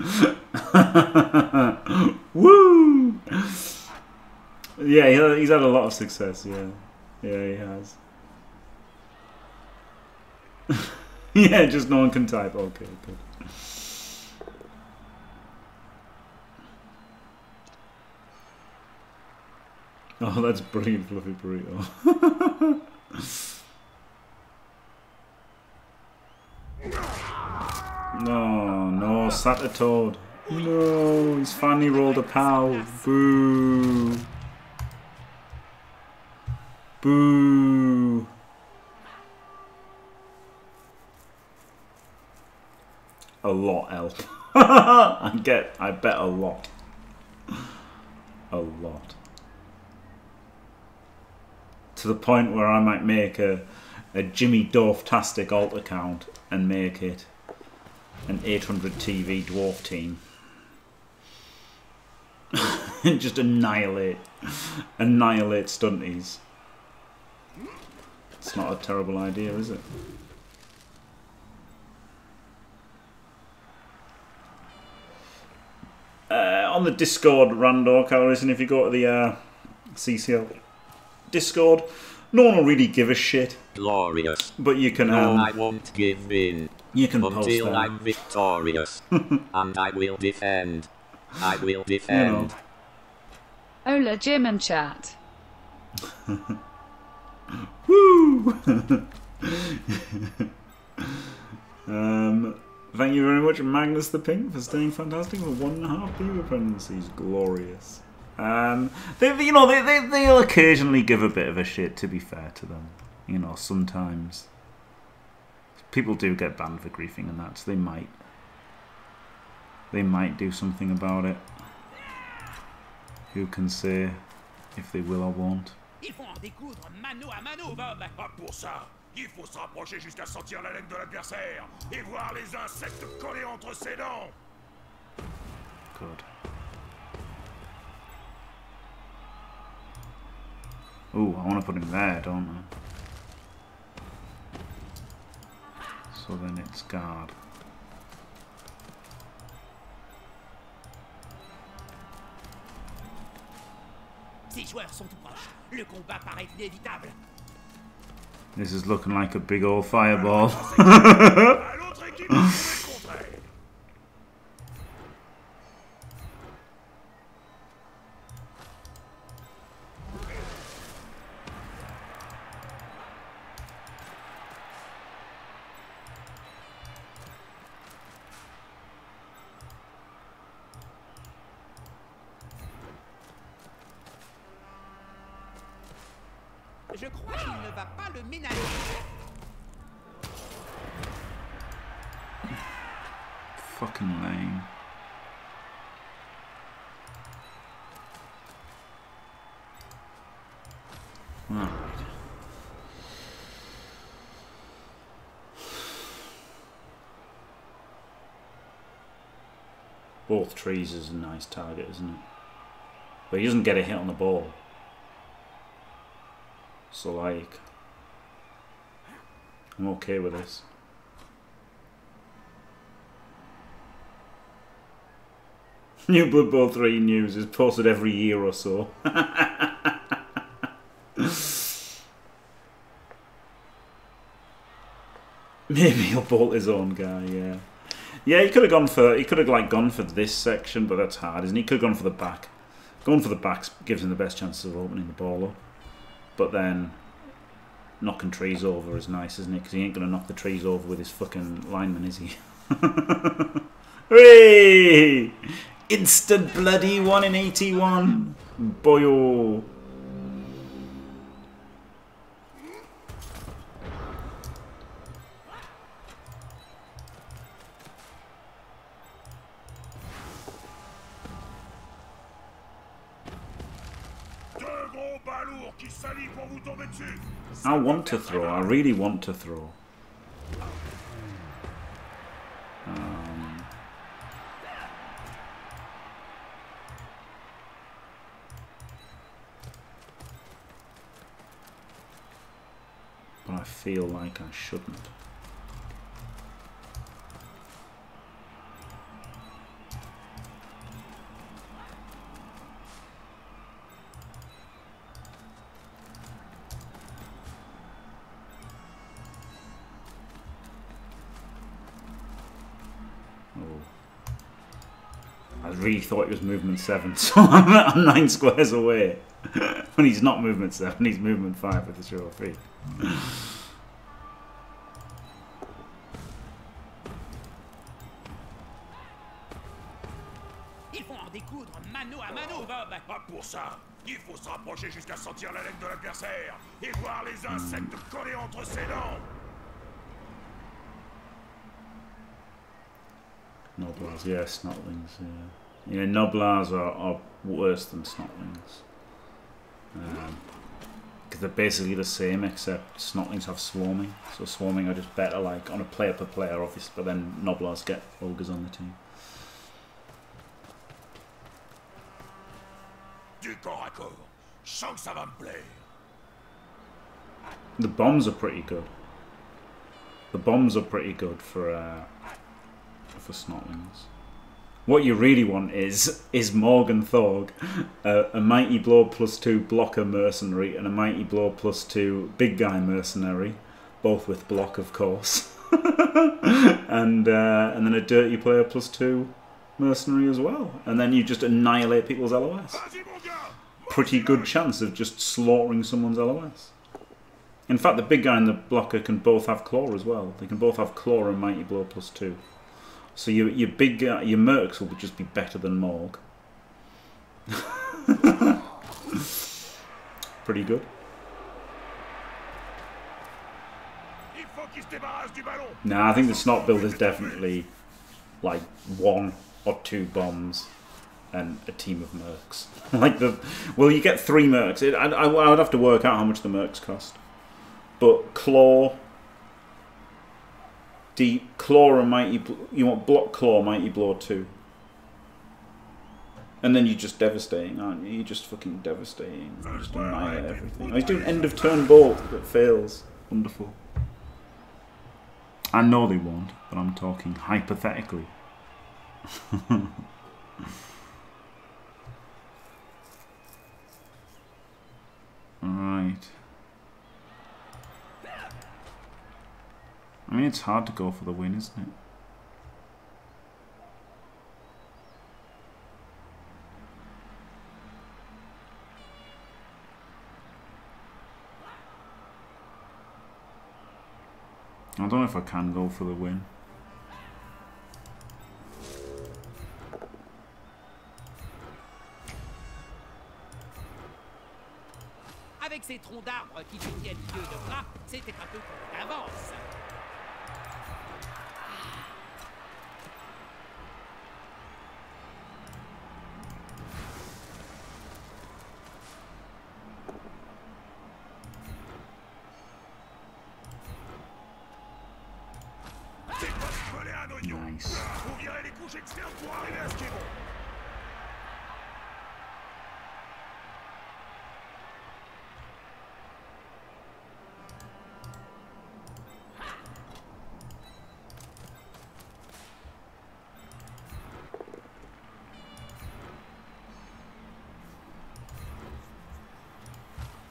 Woo! Yeah, he's had a lot of success. Yeah, yeah, he has. yeah, just no one can type. Okay, good. Oh, that's brilliant, fluffy burrito. no, no, Sat a Toad. No, he's finally rolled a pow. Boo. Boo. A lot, help. I get, I bet a lot. A lot. To the point where I might make a, a Jimmy Dove-tastic alt account and make it an 800 TV dwarf team. and just annihilate, annihilate stunties. It's not a terrible idea, is it? Uh, on the Discord, Randor, Carlison, if you go to the uh, CCL Discord, no one will really give a shit, Glorious. but you can No, um, I won't give in you can post until there. I'm victorious. and I will defend. I will You know, defend. Ola Jim and chat. Woo! um, thank you very much, Magnus the Pink, for staying fantastic for one and a half viewer pregnancies. Glorious. Um, they, you know, they, they, they'll occasionally give a bit of a shit, to be fair to them. You know, sometimes. People do get banned for griefing and that, so they might. They might do something about it. Who can say if they will or won't? Il faut en découdre mano à mano, Bob. Ah, pour ça, il faut se rapprocher jusqu'à sentir la laine de l'adversaire et voir les insectes collés entre ses dents Good. Ooh, I want to put him there, don't I? So then it's guard. Ces joueurs sont tout proches. Le combat paraît inévitable. This is looking like a big old fireball. À l'autre équipe de trouver le contraire Je crois qu'il ne va pas le ménager. Fucking lame. Alright. Both trees is a nice target, isn't it? But he doesn't get a hit on the ball. So like I'm okay with this. New Blood Bowl 3 news is posted every year or so. Maybe he'll bolt his own guy. Yeah, yeah. He could have gone for. He could have like gone for this section, but that's hard, isn't he? He could have gone for the back. Going for the backs gives him the best chances of opening the ball up. But then knocking trees over is nice, isn't it? Because he ain't gonna knock the trees over with his fucking lineman, is he? Hooray! Instant bloody one in eighty-one. Boyo. Oh. I want to throw. I really want to throw. Um, but I feel like I shouldn't. Really thought it was movement 7, so I'm, I'm 9 squares away. when he's not movement 7, he's movement 5 with the show of feet. Il faut en découdre mano à mano, Bob. Ah, pour ça, il faut se jusqu'à sentir la laine de l'adversaire et voir les insectes coller entre ses dents. Gnoblars, yeah, snotlings, yeah. Yeah, Gnoblars are, are worse than snotlings. Because they're basically the same, except snotlings have swarming. So swarming are just better, like, on a player per player, obviously, but then Gnoblars get ogres on the team. The bombs are pretty good. The bombs are pretty good for uh, for snotlings. What you really want is is Morg 'n' Thorg, uh, a mighty blow plus two blocker mercenary, and a mighty blow plus two big guy mercenary, both with block, of course, and uh, and then a dirty player plus two mercenary as well, and then you just annihilate people's LOS. Pretty good chance of just slaughtering someone's LOS. In fact, the big guy and the blocker can both have claw as well. They can both have claw and mighty blow plus two. So your your big guy, your mercs will just be better than Morg. Pretty good. Nah, I think the snot build is definitely like one or two bombs and a team of mercs. like the well, you get three mercs. It, I, I, I would have to work out how much the mercs cost. But claw, deep claw and mighty. You want block claw, mighty blow two. And then you're just devastating, aren't you? You're just fucking devastating. You just annihilate everything. Oh, he's doing end of turn bolt that fails. Wonderful. I know they won't, but I'm talking hypothetically. right. I mean, it's hard to go for the win, isn't it? I don't know if I can go for the win. Avec ces troncs d'arbres qui te tiennent lieu de bras, c'était un peu pour d'avance. C'est pas se coller un oignon. Nice. Faut virer les couches externes pour arriver à ce qui est bon.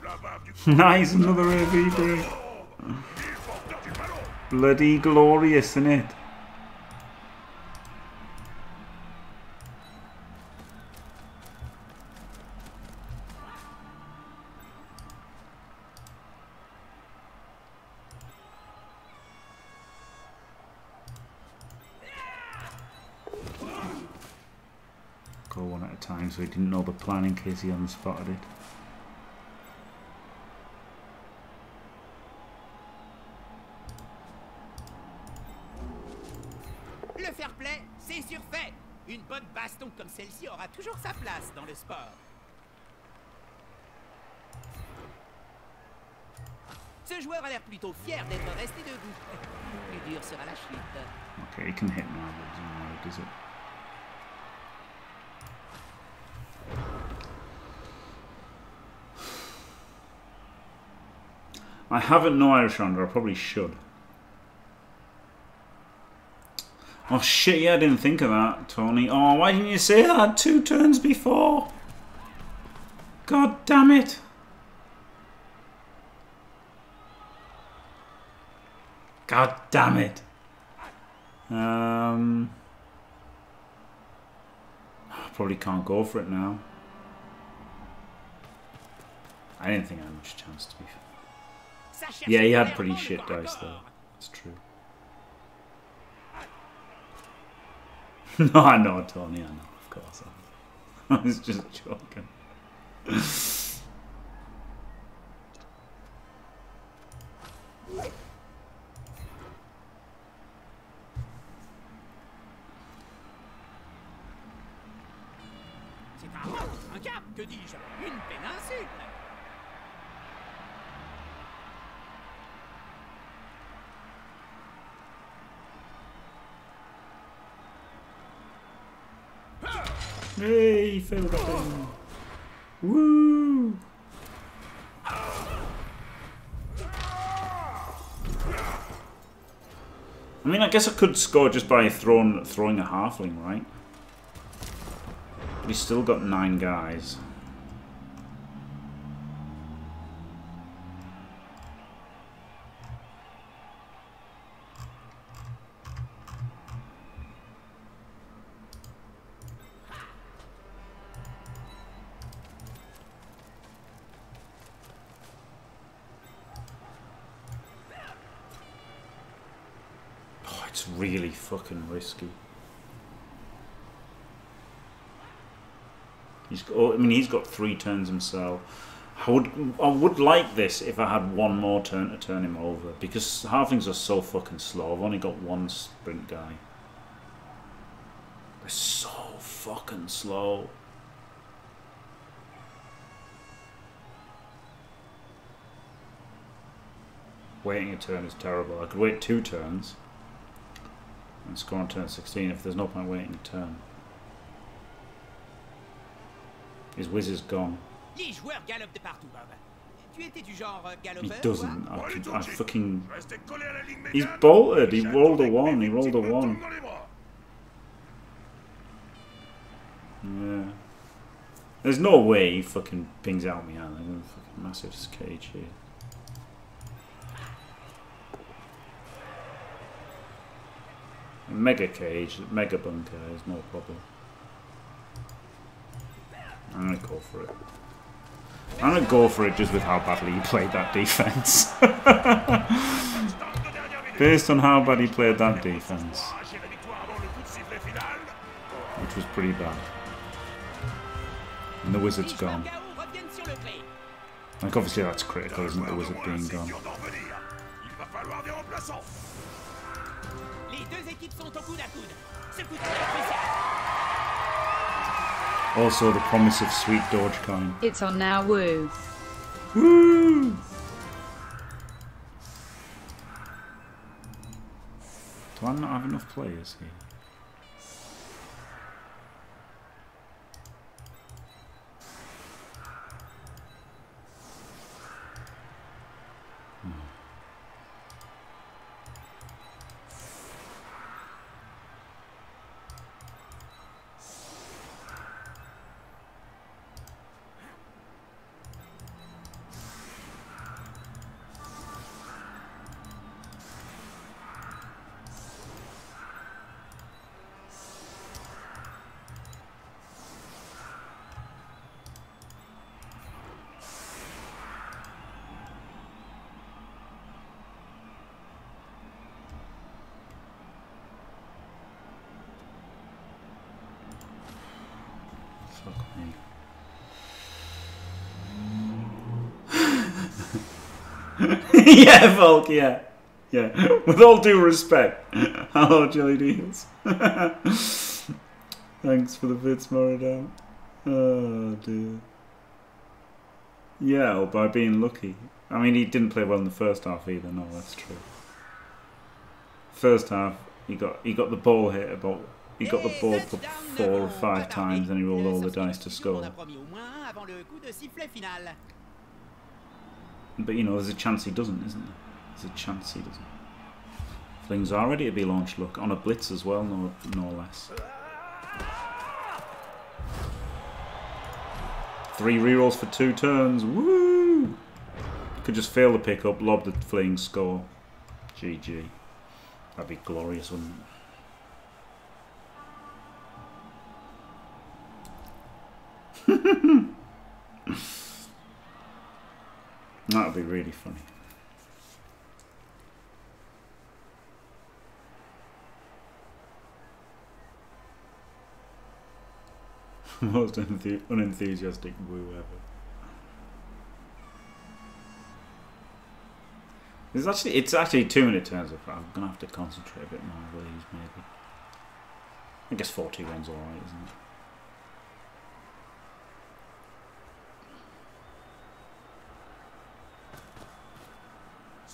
La bave du nice, another AV break. Bloody glorious, isn't it? Go one at a time so he didn't know the plan in case he hadn't spotted it. Le fair play, c'est surfait. Une bonne baston comme celle-ci aura toujours sa dans. Ce joueur a l'air plutôt fier d'être resté debout. Plus dur sera la chute. Okay, he can hit now, but it doesn't does it? I haven't no Irish under, I probably should. Oh shit, yeah, I didn't think of that, Tony. Oh, why didn't you say that two turns before? God damn it. God damn it. Um, I probably can't go for it now. I didn't think I had much chance to be fair. Yeah, he had pretty shit dice though. That's true. no, I know, Tony. I know, of course. I was just joking. C'est un monstre, un cap, que dis-je Une péninsule Hey, he failed that thing. Woo! I mean, I guess I could score just by throwing throwing a halfling, right? But he's still got nine guys. It's really fucking risky. He's got, oh, I mean, he's got three turns himself. I would, I would like this if I had one more turn to turn him over because halflings are so fucking slow. I've only got one sprint guy. They're so fucking slow. Waiting a turn is terrible. I could wait two turns and score on turn 16 if there's no point waiting a turn. His whiz is gone. Les joueurs galopent de partout, Bob. Tu étais du genre euh, He doesn't. I, Bon, allez, could, I fucking. Restez collés à la ligne He's bolted. He rolled a one. He rolled a one. dans les bras. Yeah. There's no way he fucking pings out me out. There's a fucking massive cage here. Mega cage, mega bunker is no problem. I'm gonna go for it. I'm gonna go for it just with how badly he played that defense. Based on how bad he played that defense, which was pretty bad. And the wizard's gone. Like obviously that's critical, isn't it? The wizard being gone. Also the promise of sweet Dogecoin. It's on now, woo. Woo! Do I not have enough players here? yeah, Volk, yeah. Yeah. With all due respect. Hello, Jelly Deals. Thanks for the bits, Moradam. Oh, dear. Yeah, or by being lucky. I mean, he didn't play well in the first half either. No, that's true. First half, he got he got the ball hit about he got the ball four or five times, and he rolled all the dice to score. But you know, there's a chance he doesn't, isn't there? There's a chance he doesn't. Flings are ready to be launched. Look on a blitz as well, no no less. Three rerolls for two turns. Woo! Could just fail the pickup, lob the fling, score. GG. That'd be glorious, wouldn't it? that would be really funny. Most unenthu- unenthusiastic woo ever. It's actually it's actually two minute turns. I'm gonna have to concentrate a bit more with these, maybe. I guess four two one's alright, isn't it?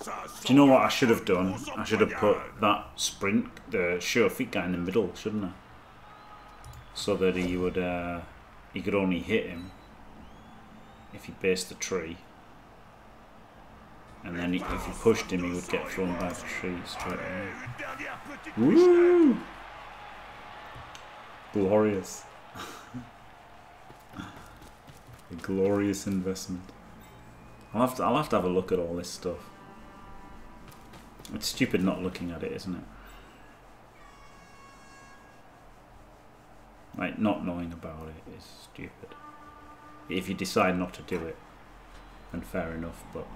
Do you know what I should have done? I should have put that sprint, the sure feet guy in the middle, shouldn't I? So that he would, uh, he could only hit him if he based the tree. And then he, if he pushed him, he would get thrown by the tree straight away. Woo! Glorious. A glorious investment. I'll have to, I'll have to have a look at all this stuff. It's stupid not looking at it, isn't it? Like, not knowing about it is stupid. If you decide not to do it, then fair enough, but...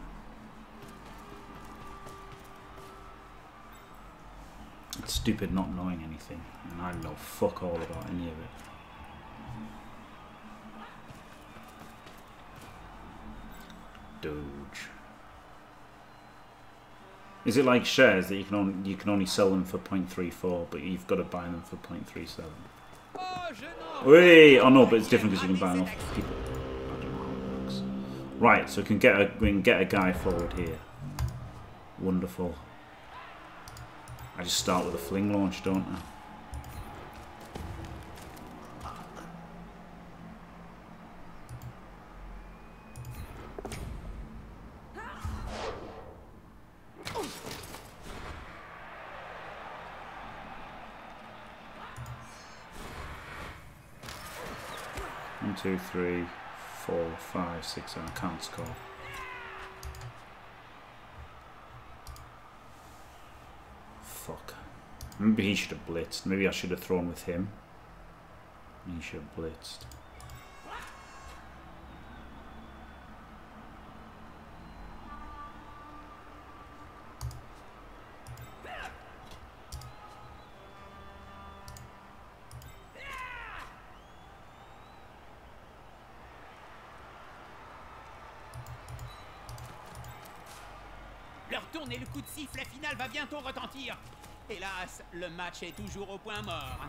It's stupid not knowing anything, and I know fuck all about any of it. Doge. Is it like shares that you can only you can only sell them for 0.34, but you've got to buy them for 0.37? Wait, oh no, but it's different because you can buy them off people. Right, so we can get a we can get a guy forward here. Wonderful. I just start with a fling launch, don't I? Two, three, four, five, six, and I can't score. Fuck. Maybe he should have blitzed. Maybe I should have thrown with him. He should have blitzed. Retentir. Hélas, le match est toujours au point mort.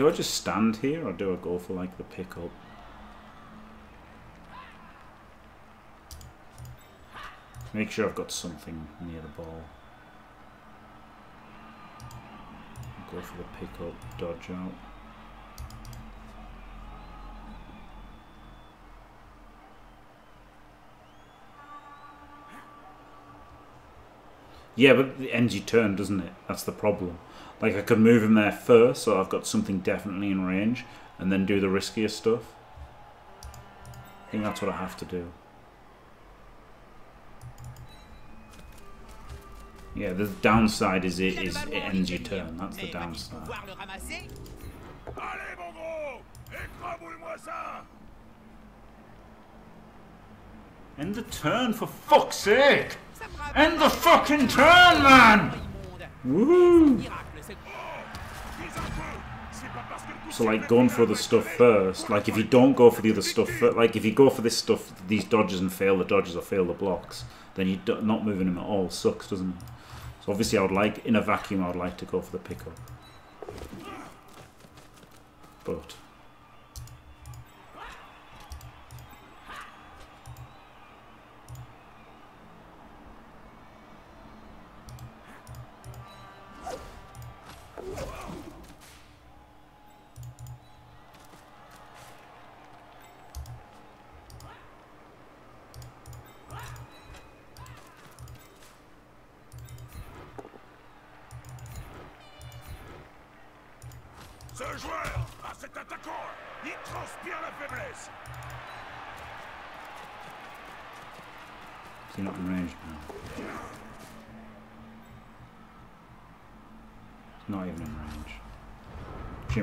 Do I just stand here or do I go for like the pickup? Make sure I've got something near the ball. Go for the pickup, dodge out. Yeah, but it ends your turn, doesn't it? That's the problem. Like I could move him there first, so I've got something definitely in range, and then do the riskier stuff. I think that's what I have to do. Yeah, the downside is it is it ends your turn. That's the downside. End the turn, for fuck's sake! End the fucking turn, man! Woo! So like going for the stuff first. Like if you don't go for the other stuff, like if you go for this stuff, these dodges and fail the dodges or fail the blocks, then you're not moving them at all sucks, doesn't it? So obviously, I would like in a vacuum, I would like to go for the pickup. But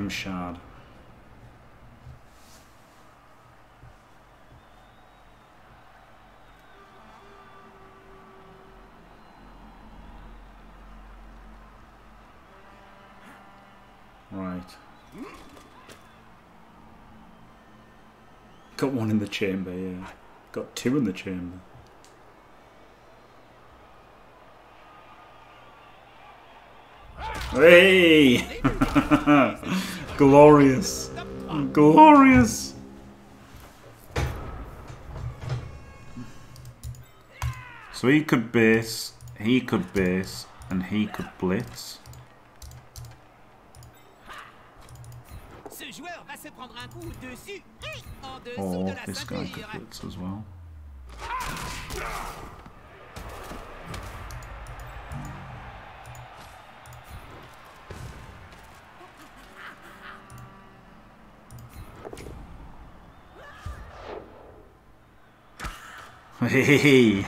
Shard. Right. Got one in the chamber, yeah. Got two in the chamber. Hey! Glorious. Glorious. So he could base, he could base, and he could blitz. Ce joueur va se prendre un coup dessus, en dessous Or this guy could blitz as well. Ah Hey,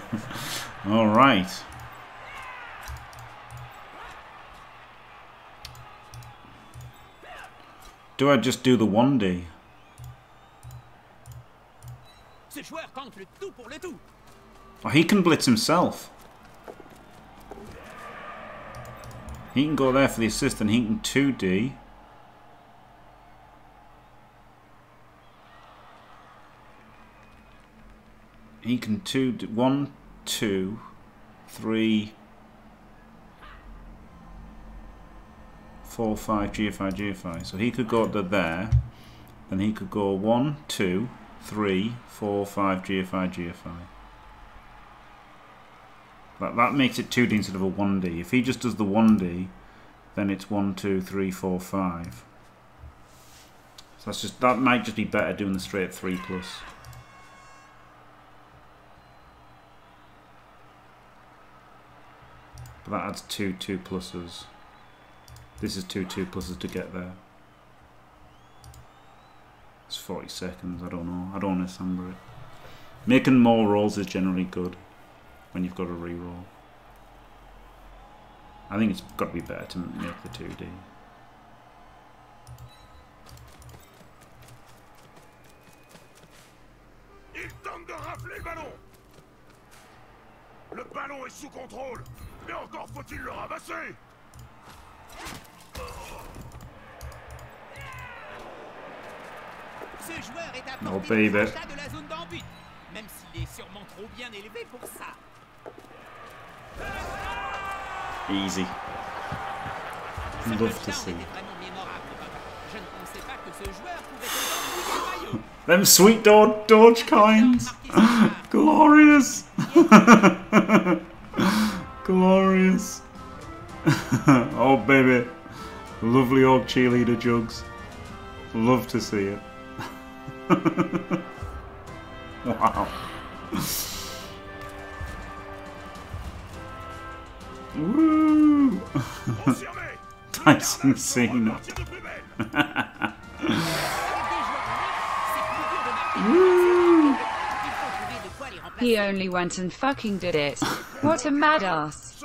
all right. Do I just do the 1D? Ce joueur tente le tout pour le tout. Oh, he can blitz himself. He can go there for the assist and he can 2D. He can 2 d 1, 2, 3, 4, 5, GFI, GFI. So he could go up to there. Then he could go 1, 2, 3, 4, 5, GFI, GFI. That, that makes it 2D instead of a 1D. If he just does the 1D, then it's 1, 2, 3, 4, 5. So that's just that might just be better doing the straight 3 plus. That adds two 2 pluses. This is two 2 pluses to get there. It's 40 seconds, I don't know. I don't want to it. Making more rolls is generally good when you've got a re-roll. I think it's got to be better to make the 2D. Il tente de rafler le ballon Le ballon est sous contrôle Mais encore faut-il le ramasser Ce joueur est à portée de la zone d'embut, même s'il est sûrement trop bien élevé pour ça. Easy. Ce Love to touchdown see. était vraiment mémorable, papa. Je ne pensais pas que ce joueur pouvait autant mouiller le maillot. Them sweet Dodge, Dodge coins! Glorious! Glorious! oh baby. Lovely old cheerleader jugs. Love to see it. wow. Woo! Tyson Cena. Partie de plus belle Avec des joueurs en ligne, c'est plus dur de marquer. Il faut trouver de quoi les remplacer. He only went and fucking did it. What a madass.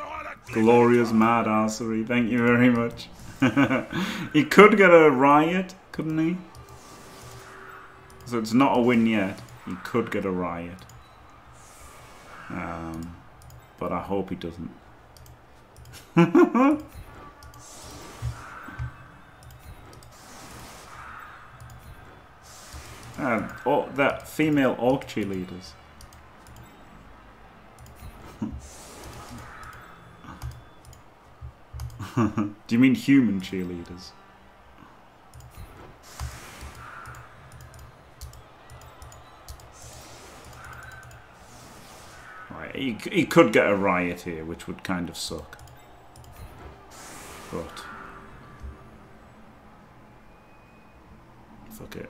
Glorious mad assery. Thank you very much. he could get a riot couldn't he? So it's not a win yet. He could get a riot. Um, but I hope he doesn't. Um, oh, that female orc cheerleaders. Do you mean human cheerleaders? Right, he, he could get a riot here, which would kind of suck. But... Fuck it.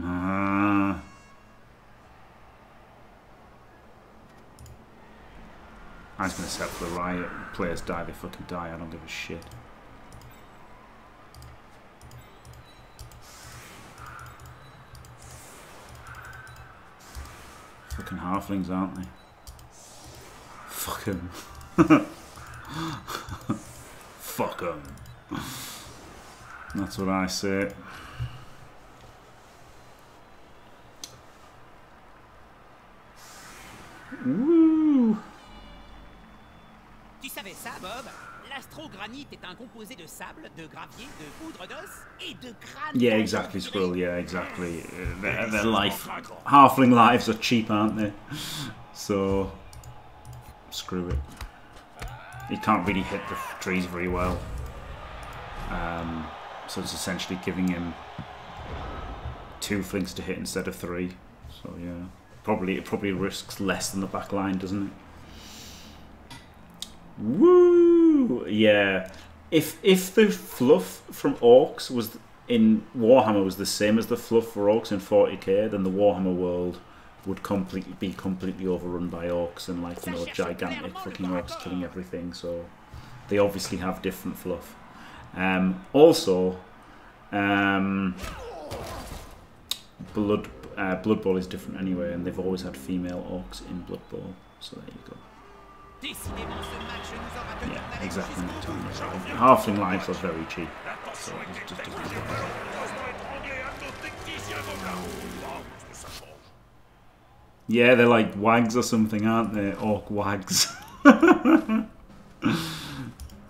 Ah. I'm just gonna set for the riot. Players die, they fucking die. I don't give a shit. Fucking halflings, aren't they? Fucking. Fuck them. That's what I say. Woo! Tu savais ça, Bob L'astrogranite est un composé de sable, de gravier, de poudre d'os et de crâne. Yeah, exactly, Squirrel. Yeah, exactly. Uh, Their, their life, halfling lives are cheap, aren't they? So, screw it. He can't really hit the trees very well. Um, so it's essentially giving him two flings to hit instead of three. So yeah, probably it probably risks less than the back line, doesn't it? Woo! Yeah. If if the fluff from orcs was in Warhammer was the same as the fluff for orcs in 40k, then the Warhammer world would completely be completely overrun by orcs and like you know gigantic fucking orcs killing everything. So they obviously have different fluff. Um, also, um, Blood uh, Blood Bowl is different anyway, and they've always had female orcs in Blood Bowl. So there you go. Yeah, exactly. Halfling lives are very cheap. So Yeah, they're like wags or something, aren't they? Orc wags. oh,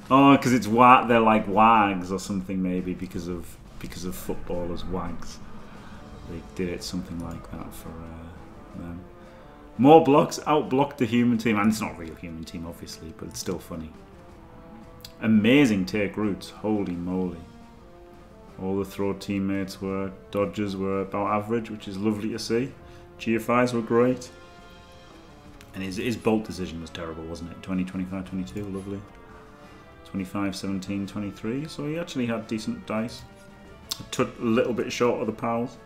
because it's wa- They're like wags or something, maybe because of because of footballers wags. They did it something like that for uh, them. More blocks outblocked the human team, and it's not a real human team, obviously, but it's still funny. Amazing take routes, holy moly! All the throw teammates were dodgers were about average, which is lovely to see. GFIs were great. And his, his bolt decision was terrible, wasn't it? 20, 25, 22, lovely. 25, 17, 23. So he actually had decent dice. Took a little bit short of the pals.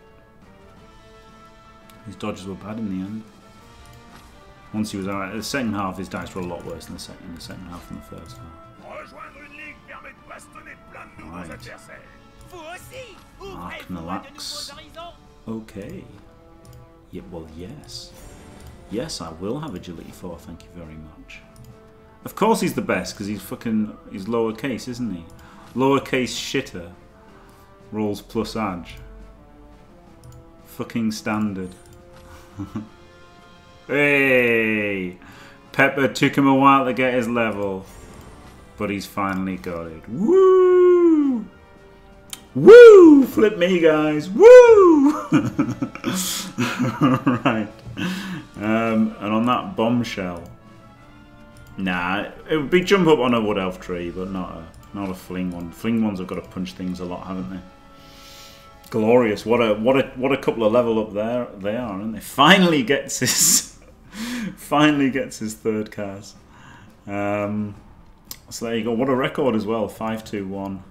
His dodges were bad in the end. Once he was out, the second half, his dice were a lot worse in the second, in the second half than the first half. Rejoindre une ligue permet de bastonner plein de nouveaux Right. adversaires. Vous aussi Ouvrez Arc pour moi de Nalax. nouveaux horizons Okay. Yeah, well, yes. Yes, I will have agility 4, thank you very much. Of course he's the best, because he's fucking... He's lowercase, isn't he? Lowercase shitter rolls plus edge. Fucking standard. hey! Pepper took him a while to get his level, but he's finally got it. Woo! Woo! Flip me, guys. Woo! right. Um, and on that bombshell. Nah, it would be jump up on a wood elf tree, but not a not a fling one. Fling ones have got to punch things a lot, haven't they? Glorious! What a what a what a couple of level up there they are, aren't they? Finally gets his finally gets his third cast. Um, so there you go. What a record as well. Five two one.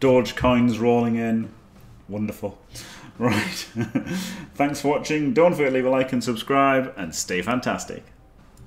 Doge coins rolling in. Wonderful. Right. Thanks for watching. Don't forget to leave a like and subscribe and stay fantastic.